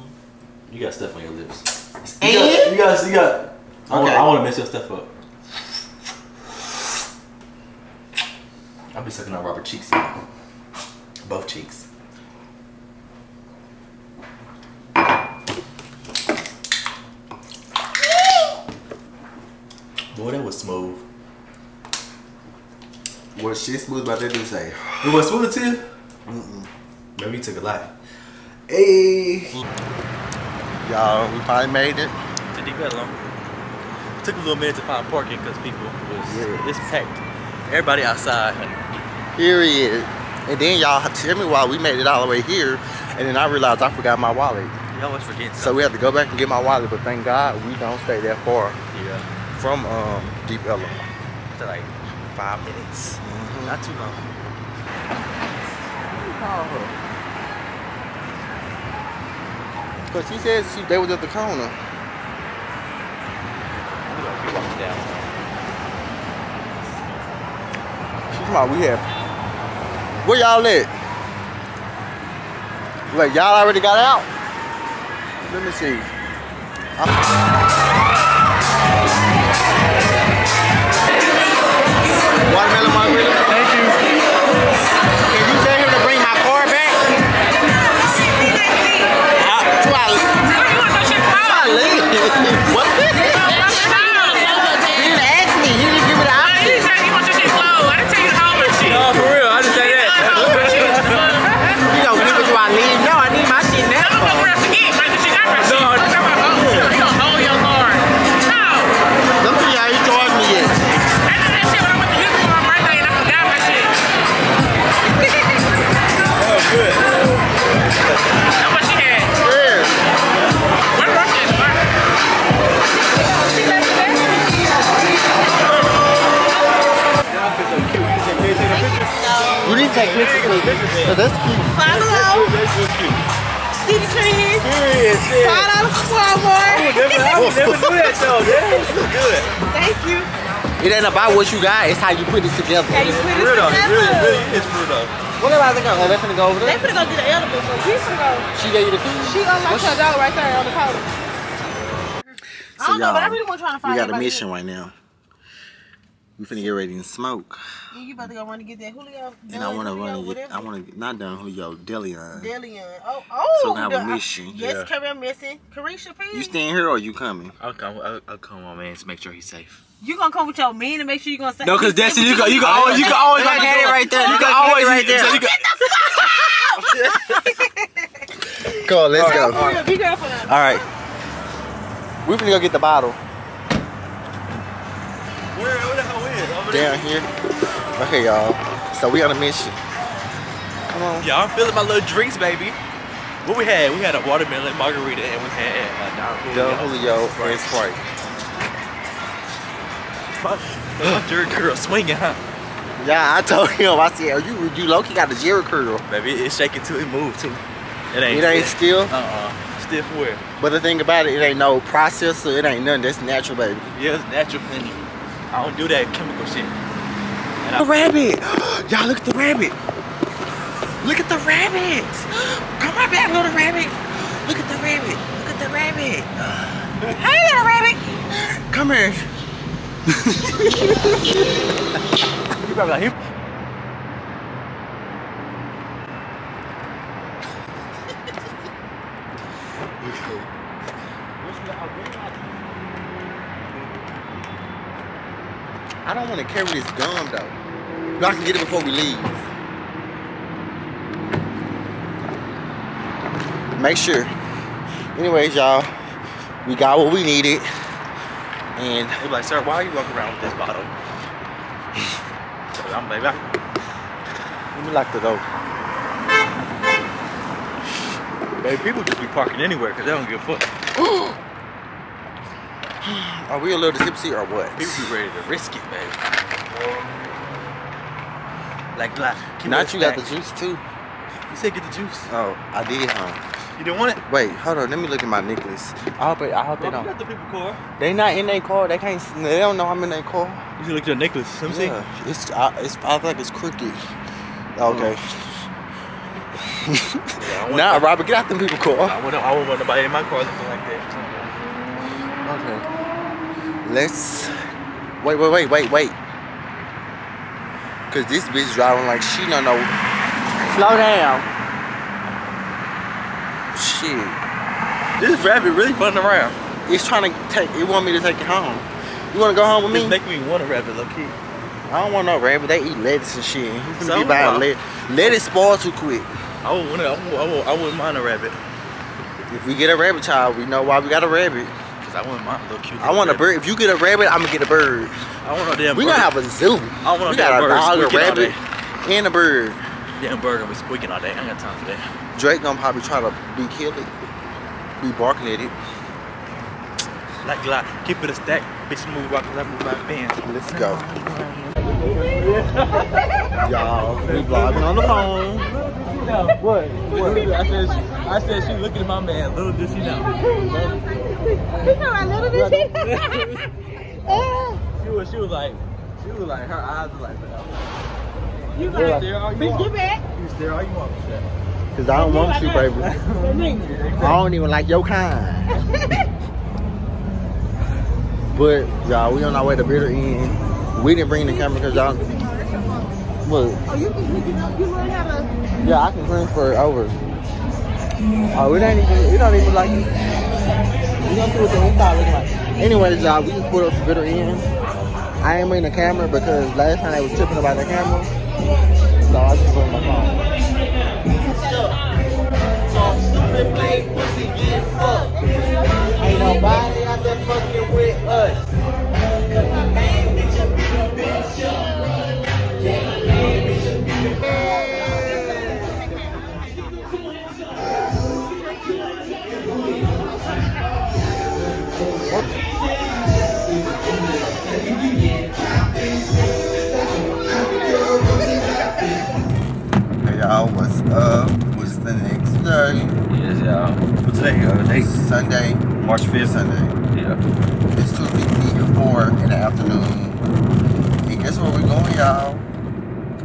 You got stuff on your lips. You got, you got, you got. I Okay. I want to mess your stuff up. I'll be sucking on Rhobert cheeks. Both cheeks. Boy, that was smooth. Was shit smooth about that dude say? It was smooth too. Mm-mm. Maybe you took a lot. Hey. Y'all, we finally made it. To deep Ellum. Took a little minute to find parking because people was Yeah. it's packed. Everybody outside. Period. And then y'all tell me why we made it all the way here, and then I realized I forgot my wallet. You always forget So we have to go back and get my wallet, but thank God we don't stay that far Yeah. from um, Deep Ellum. To like five minutes. Not too long. Cause she said she, they was at the corner. We gonna keep walking down. She's my we have. Where y'all at? Wait, y'all already got out? Let me see. Watermelon pictures with me. Cause that's cute. Five below. City trees. Five dollars for Walmart. I would never do that though. That's good. Thank you. It ain't about what you got, it's how you put it together. Hey, you put it For real though. It really, together. really is for real though. What about they go? Oh, they finna go over there? They finna go get the edible, so we finna go. She gave you the keys? She unlocked her door right there on the counter. I don't know, but I really want to try to find We got a everybody mission right now. We finna get ready and smoke. Else. Yeah, you about to go run and get that Julio. And I wanna run and get. I wanna, not done Julio, Delion. Delian. Oh, oh. So we have a the- mission. Uh, yes, Yeah. Career missing. Carisha, please. You staying here or you coming? I'll come. I'll, I'll come on, man, to make sure he's safe. You gonna come with your man and make sure you gonna say. No, cause that's you can you can [LAUGHS] always you can always Look at it right there. You can always right there. so you can- Go, let's go. careful, Be careful now. All right. We finna go get the bottle Where where the hell is? Over there. down here. Okay, y'all. So we on a mission. Come on. Yeah, I'm feeling my little drinks, baby. What we had? We had a watermelon margarita and we had a Don Del Julio. Julio and Sprite. My, my [LAUGHS] jerk girl swinging, huh? Yeah, I told him. I said, "Oh, you you low key got the Jheri curl. Baby, it's shaking too. It moved too. It ain't. It ain't still. Uh-uh. Stiff where? But the thing about it, it ain't no processor. It ain't nothing. That's natural, baby. Yeah, it's natural cleaning. I don't do that chemical shit. And The rabbit. Y'all look at the rabbit. Look at the rabbit. Come on back, little rabbit. Look at the rabbit. Look at the rabbit. Hey, little rabbit. Come here. [LAUGHS] you probably like, I don't to carry this gum though. But I can get it before we leave. Make sure. Anyways, y'all, we got what we needed. And They be like, sir, why are you walking around with this bottle? So [LAUGHS] I'm baby. Let me lock the door. Baby, people just be parking anywhere because they don't give a fuck. [GASPS] [LAUGHS] Are we a little tipsy or what? People be ready to risk it, baby. Like, like, Not you got the juice too. You said get the juice. Oh, I did, huh? You didn't want it? Wait, hold on. Let me look at my necklace. I hope I hope they don't. got the people car. They not in their car. They can't. They don't know I'm in their car. You should look at your necklace. Let me see. Yeah, it's I, it's I feel like it's crooked. Okay. Oh. [LAUGHS] Yeah, I want- Nah, Rhobert, get out them people car. I wouldn't, I wouldn't want nobody in my car looking like that. Let's wait, wait, wait, wait, wait. Cause this bitch driving like she don't know. Slow down. Shit. This rabbit really funning around. It's trying to take. It want me to take it home. You want to go home with It's me? making me want a rabbit, low key. I don't want no rabbit. They eat lettuce and shit. He's So be buying what? lettuce. Lettuce spoil too quick. I would want I, would, I, would, I wouldn't mind a rabbit. If we get a rabbit child, we know why we got a rabbit. Cause I mind a little cute. I want a bird. If you get a rabbit, I'm gonna get a bird. I want a damn We bird. gonna have a zoo. I want We a got damn a bird dog, a rabbit, and a bird. Damn bird gonna be squeaking all day. I ain't got time for that. Drake gonna probably try to be kill it, be barking at it. Like, like, keep it a stack. Bitch move out cause I move my pants. Let's go. [LAUGHS] Y'all, we vlogging on the phone. What? What? I said, she, I said she looking at my man. Little did she [LAUGHS] know. She was, she was like, she was like, her eyes were like, You you like, stare all you bitch, want. get back. You stare all you want. Cause I don't want you, baby. [LAUGHS] I don't even like your kind. But y'all, we on our way to Bitter End. We didn't bring the camera because y'all. What? Oh, you can, you you to. Yeah, I can transfer it over. Oh, we don't even. It don't even like. We gonna see what the inside looking like. Anyways, y'all, we just put up some Bitter End. I ain't bring the camera because last time they was tripping about the camera. So I just put my phone. Ain't nobody out there fucking with us. Yes, y'all. What's today? Uh, date? Sunday. March 5th. Sunday. Yeah. It's 2.54 in the afternoon. And guess where we're going, y'all?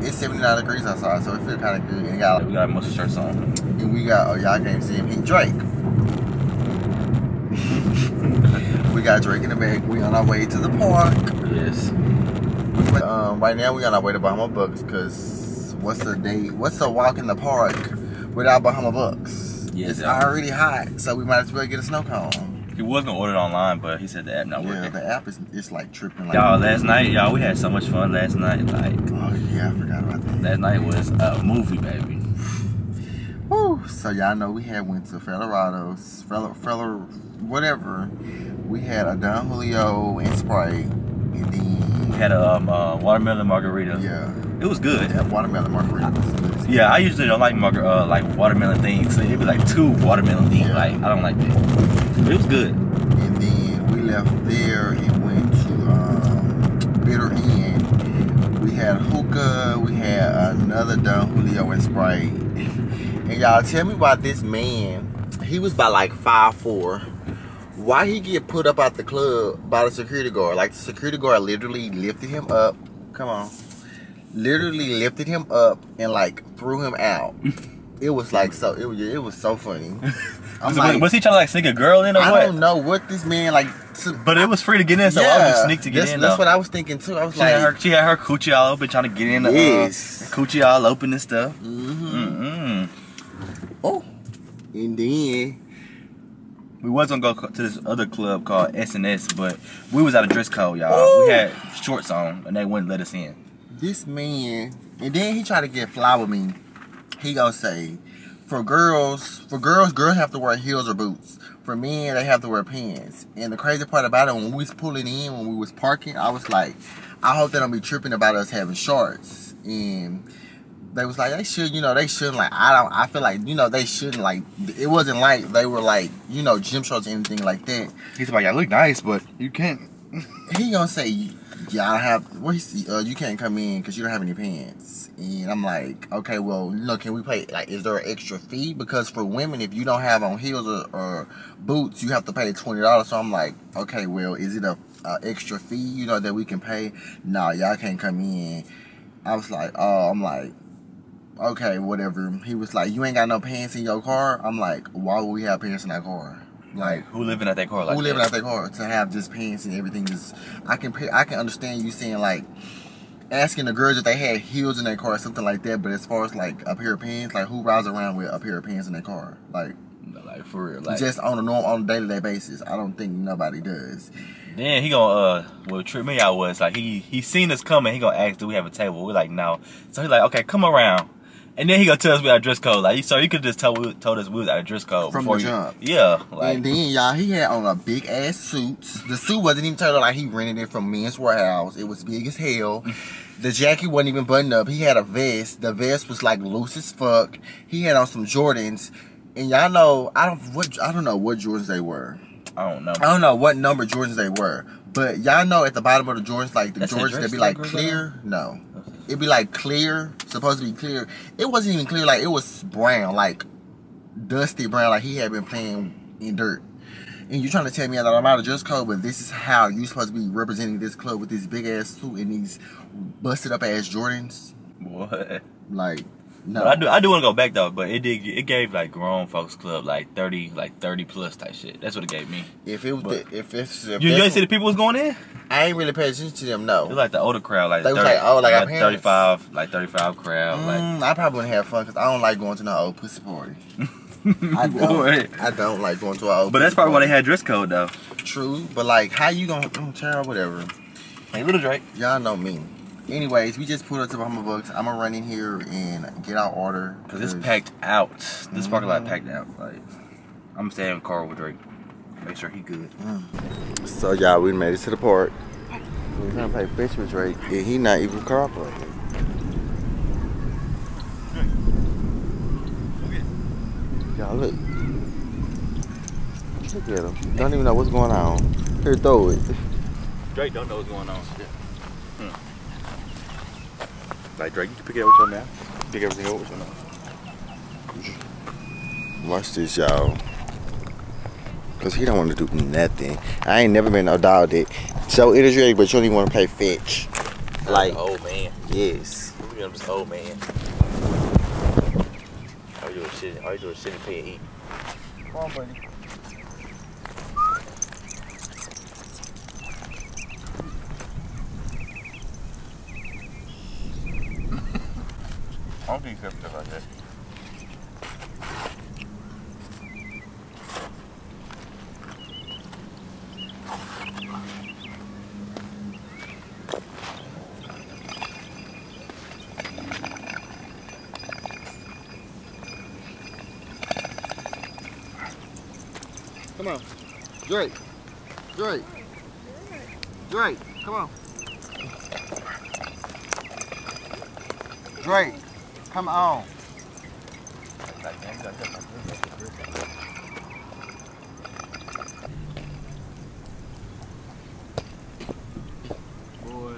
It's 79 degrees outside, so it feels kind of good. And, y'all, We got muscle shirts on. and we got, oh, y'all can't see him. He Drake. [LAUGHS] we got Drake in the bag. We on our way to the park. Yes. Um, right now we on our way to Bahama Bucks because what's the date? What's the walk in the park without Bahama Bucks? Yes, it's yeah. already hot, so we might as well get a snow cone. He was gonna order it online, but he said the app not Yeah, working. the app is it's like tripping. Like, Y'all, last night, y'all, we had so much fun last night. Like, oh yeah, I forgot about that. last night was a movie, baby. Woo. So y'all know we had went to Fela, Fela, whatever. We had a Don Julio and Sprite, and then We had a um, uh, watermelon margarita. yeah, It was good. that watermelon margarita. Yeah, I usually don't like margar- uh, like watermelon things. It'd be like two watermelon things. Yeah. Like I don't like that. But it was good. And then we left there and went to um, Bitter End. We had hookah. We had another Don Julio and Sprite. And y'all tell me about this man. He was by like five four. Why he get put up out the club by the security guard? Like the security guard literally lifted him up. Come on. Literally lifted him up and like threw him out. [LAUGHS] It was like so. It was. It was so funny. [LAUGHS] I'm Was, like, was he trying to like sneak a girl in or I what? I don't know what this man like. to- But it was free to get in, so I would just sneak to get that's, in. That's though. what I was thinking too. I was she, had her, like, she had her coochie all open, trying to get in. The, Yes. uh, coochie all open and stuff. hmm Mm-mm. oh, and then we was gonna go to this other club called SNS, but we was out of dress code, y'all. We had shorts on, and they wouldn't let us in. This man, and then he tried to get fly with me. He gonna say, for girls, for girls, girls have to wear heels or boots. For men, they have to wear pants. And the crazy part about it, when we was pulling in, when we was parking, I was like, I hope they don't be tripping about us having shorts. And they was like, they should, you know, they shouldn't like. I don't. I feel like, you know, they shouldn't like. It wasn't like they were like, you know, gym shorts or anything like that. He's like, "I look nice, but you can't." he gonna say, "Yeah, I have. What he? Uh, you can't come in because you don't have any pants." And I'm like, "Okay, well, know, can we pay? Like, is there an extra fee? Because for women, if you don't have on heels or, or boots, you have to pay twenty dollars." So I'm like, "Okay, well, is it a, a extra fee? You know that we can pay? No, y'all can't come in." I was like, "Oh, I'm like." Okay, whatever. He was like, "You ain't got no pants in your car." I'm like, "Why would we have pants in our car?" Like, Who living at that car like who living that? out their car to have just pants and everything just I can I can understand you saying like asking the girls if they had heels in their car or something like that but as far as like a pair of pants like who rides around with a pair of pants in their car like Like for real, like. just on a normal on a day to day basis I don't think nobody does Then he gonna uh what tripped me out was like he he seen us coming, he gonna ask do we have a table? We're like no. So he like, okay, come around. And then he gonna tell us we had dress code. Like so you could just tell we, told us we was out of dress code From before the you- jump. Yeah. Like and then y'all he had on a big ass suit. The suit wasn't even out like he rented it from Men's Wearhouse. It was big as hell. [LAUGHS] The jacket wasn't even buttoned up. He had a vest. The vest was like loose as fuck. He had on some Jordans. And y'all know I don't what I don't know what Jordans they were. I don't know. I don't know what number Jordans they were, but y'all know at the bottom of the Jordans, like the That's Jordans that be like clear. No, it'd be like clear, supposed to be clear. It wasn't even clear, like it was brown, like dusty brown, like he had been playing in dirt. And you're trying to tell me that I'm out of dress code, but this is how you're supposed to be representing this club with this big ass suit and these busted up ass Jordans. What? Like, no. But I do I do want to go back though. But it did it gave like grown folks club like thirty like thirty plus type shit. That's what it gave me. if it was, But- the, if it's, if You, you ain't see the people was going in? I ain't really paying attention to them. No. It was like the older crowd, like They was 30, like, oh, like our parents? thirty five, like thirty five crowd, like. Mm, I probably wouldn't have fun because I don't like going to no old pussy party. [LAUGHS] I don't. I don't like going to an old. But that's probably why they had dress code though. True, but like, how you gonna mm, child whatever? Hey, little Drake. Y'all know me. Anyways, we just pulled up to Bahama Bucks. I'm gonna run in here and get our order Cause it's packed out. This parking lot packed out. Like, I'm staying in the car with Drake. Make sure he good. So y'all, we made it to the park. We're gonna play fish with Drake, and he not even cooperating. Y'all look. Look at him. Don't even know what's going on. Here, throw it. Drake don't know what's going on. Hmm. Like Drake, you can pick it up with your mouth. Pick everything up with your mouth. Watch this, y'all. Cause he don't want to do nothing. I ain't never been no dog that. So it is ready, but you don't even want to play fetch. Like, old man. yes. Look at him, this old man. All you do is shit. All you do is shit and pay and eat. Come on, buddy. I don't think he's stuff like that. Come on. Drake. Drake. Drake, come on. Drake, come on. Boy.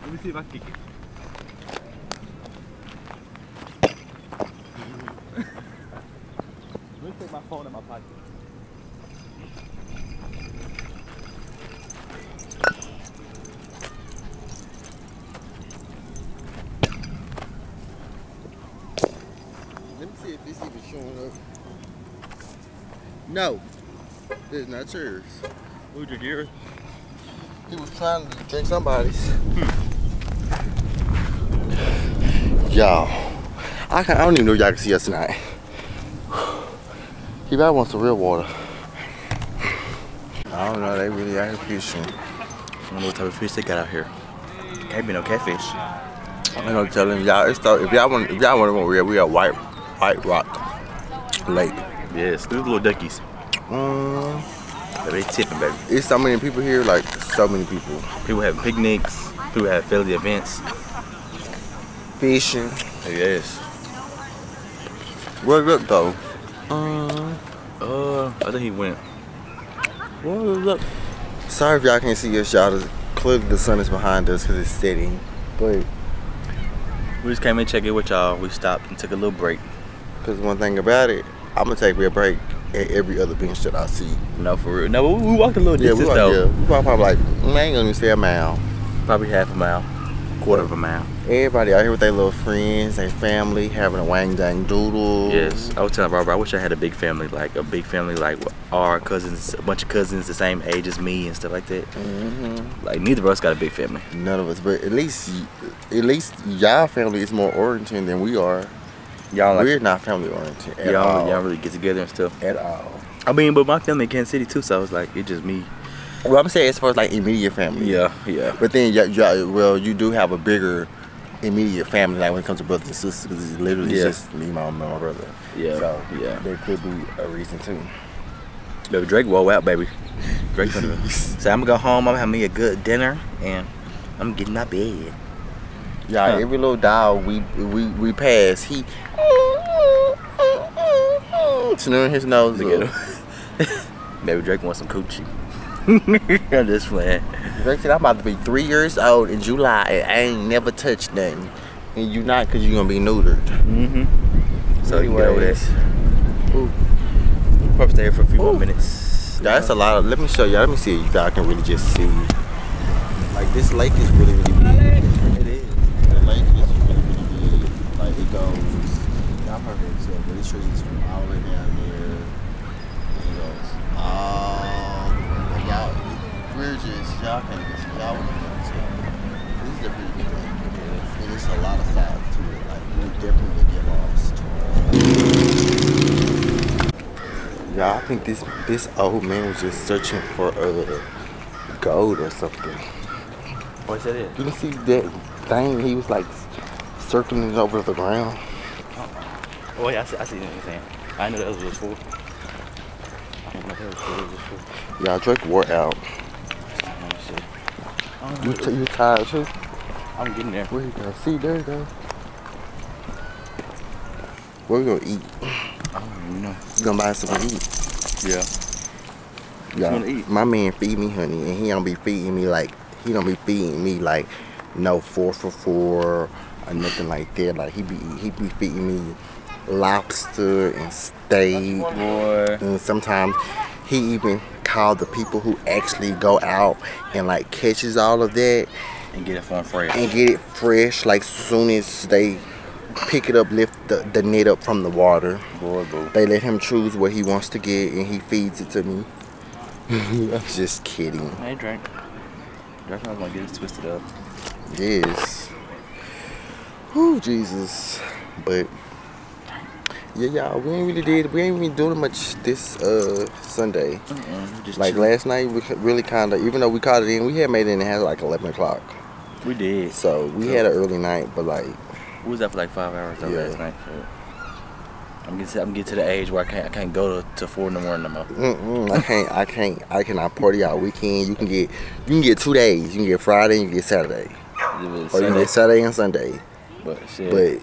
Let me see if I can kick it. Let me take my phone in my pocket. Let me see if this even showing up. No, it's not yours. Who'd you hear? He was trying to drink somebody's. Hmm. Y'all, I, can, I don't even know y'all can see us tonight. He probably wants some real water. I don't know, they really here fishing. I don't know what type of fish they got out here. Can't be no catfish. I'm gonna tell y'all. It's the, if y'all want, if y'all want to know where we are, White White Rock Lake. Yes, these little duckies. Um, They tipping, baby. it's so many people here, like so many people People have picnics. People have family events. fishing. Yes. Where look though? Uh, I think he went. Where look? Sorry if y'all can't see us, y'all. Clearly the sun is behind us because it's setting. But We just came in check it with y'all. We stopped and took a little break. because one thing about it, I'm gonna take me a break every other bench that I see. No, for real. No, we, we walked a little Yeah, we distance walk, though. yeah, we walk probably like I ain't gonna even say a mile. Probably half a mile, quarter of a mile. Everybody out here with their little friends, their family, having a wang dang doodle. Yes, I was telling Barbara, I wish I had a big family, like a big family, like our cousins, a bunch of cousins the same age as me and stuff like that. hmm Like neither of us got a big family. None of us, but at least, at least y'all family is more oriented than we are. Y'all like We're not family oriented at y'all, all. y'all really get together and stuff. at all. I mean, but my family in Kansas City too, so it's like it's just me. Well, I'm saying as far as like immediate family. Yeah, yeah. But then, yeah, yeah, well, you do have a bigger immediate family, like when it comes to brothers and sisters, because it's literally Yeah. just me, my mom, and my brother. Yeah, So yeah. there could be a reason too. Baby Drake woe out, baby. Drake so I'm gonna go home. I'm gonna have me a good dinner, and I'm getting my bed. Yeah, Huh. every little dog we we we pass, he snoring his nose Look up. at him. [LAUGHS] Baby Drake wants some coochie. [LAUGHS] I'm just playing. Drake said, I'm about to be three years old in July and I ain't never touched nothing. And you not because you're going to be neutered. Mm-hmm. So you can get over Anyways. that. Ooh. Probably stay here for a few more minutes. Yeah, that's a lot of, let me show y'all. Let me see if y'all can really just see. Like this lake is really, really big. It is. The lake is really, really big. Like it goes, y'all heard it too, but it stretches from all the way down there. And it goes all the way. Like y'all, we're just, y'all can't even see. Y'all wouldn't even tell. This is a pretty big lake. And it's a lot of sides to it. Like we definitely get lost. Yeah, I think this this old man was just searching for uh, gold or something. What's that is? You can see that thing. He was like circling it over the ground. Oh yeah, I see, I see what you're saying. I know that was just full. I didn't know that was full. It was full. Y'all Drake wore out. Let me see. I don't You t- you tired too? I'm getting there. Where you go? See there you go. What we gonna eat? I don't even know. You gonna buy something to eat? Yeah. Yeah. My man feed me honey, and he don't be feeding me like he don't be feeding me like no four for four or nothing like that. Like he be he be feeding me lobster and steak. Boy. And sometimes he even called the people who actually go out and like catches all of that And get it from fresh. and get it fresh like soon as they pick it up, lift the, the net up from the water. Boy, boo. They let him choose what he wants to get and he feeds it to me. [LAUGHS] I'm just kidding. Hey, Drake. Drake, I was gonna get it twisted up. Yes. Oh Jesus. But yeah, y'all, we ain't really did. We ain't really doing much this uh Sunday. Mm-mm, just Like chill. last night, we really kind of, even though we caught it in, we had made it in at like 11 o'clock. We did. So we had an early night, but like, We was out for like five hours though Yeah. last night. So. I'm getting, to, I'm getting to the age where I can't, I can't go to, to four in the morning no more. mm-mm, I can't, I can't, I cannot party out weekend. You can get, you can get two days. You can get Friday and you can get Saturday, or you can get Saturday and Sunday. but shit, But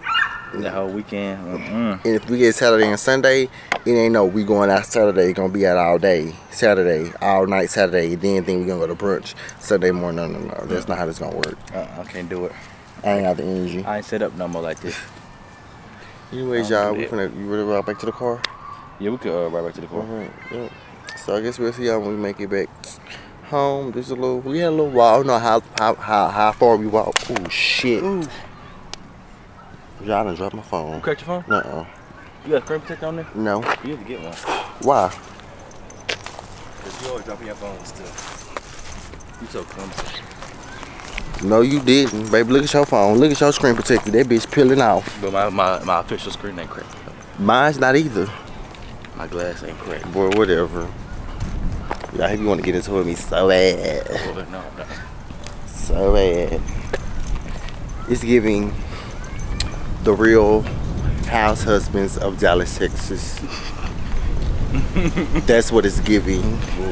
the whole weekend, mm-mm. And if we get Saturday and Sunday, it ain't no we going out Saturday, gonna be out all day. Saturday, all night Saturday, then think we gonna go to brunch Sunday morning. No, no, no. That's not how this gonna work. uh, I can't do it. I ain't got the energy. I ain't set up no more like this. Anyways, y'all, we finna you ready to ride back to the car? Yeah, we could uh, right back to the car. Yep. So I guess we'll see y'all when we make it back home. There's a little we had a little walk. I don't know how how how, how far we walked. Oh shit. Ooh. Y'all done dropped my phone. Crack your phone? No. -uh. You got a screen protector on there? No. You have to get one. Why? Cause you always dropping your phone stuff. You so clumsy. No, you didn't. Baby, look at your phone. Look at your screen protector. That bitch peeling off. But my, my, my official screen ain't cracked. Mine's not either. My glass ain't cracked. Boy, whatever. Yeah, I hope you want to get into it with me so bad. No, no. So bad. It's giving the real house husbands of Dallas, Texas. [LAUGHS] That's what it's giving.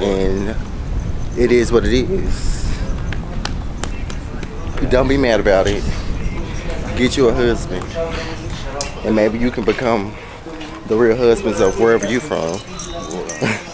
And it is what it is. Don't be mad about it. Get you a husband. And maybe you can become the real husbands of wherever you're from. [LAUGHS]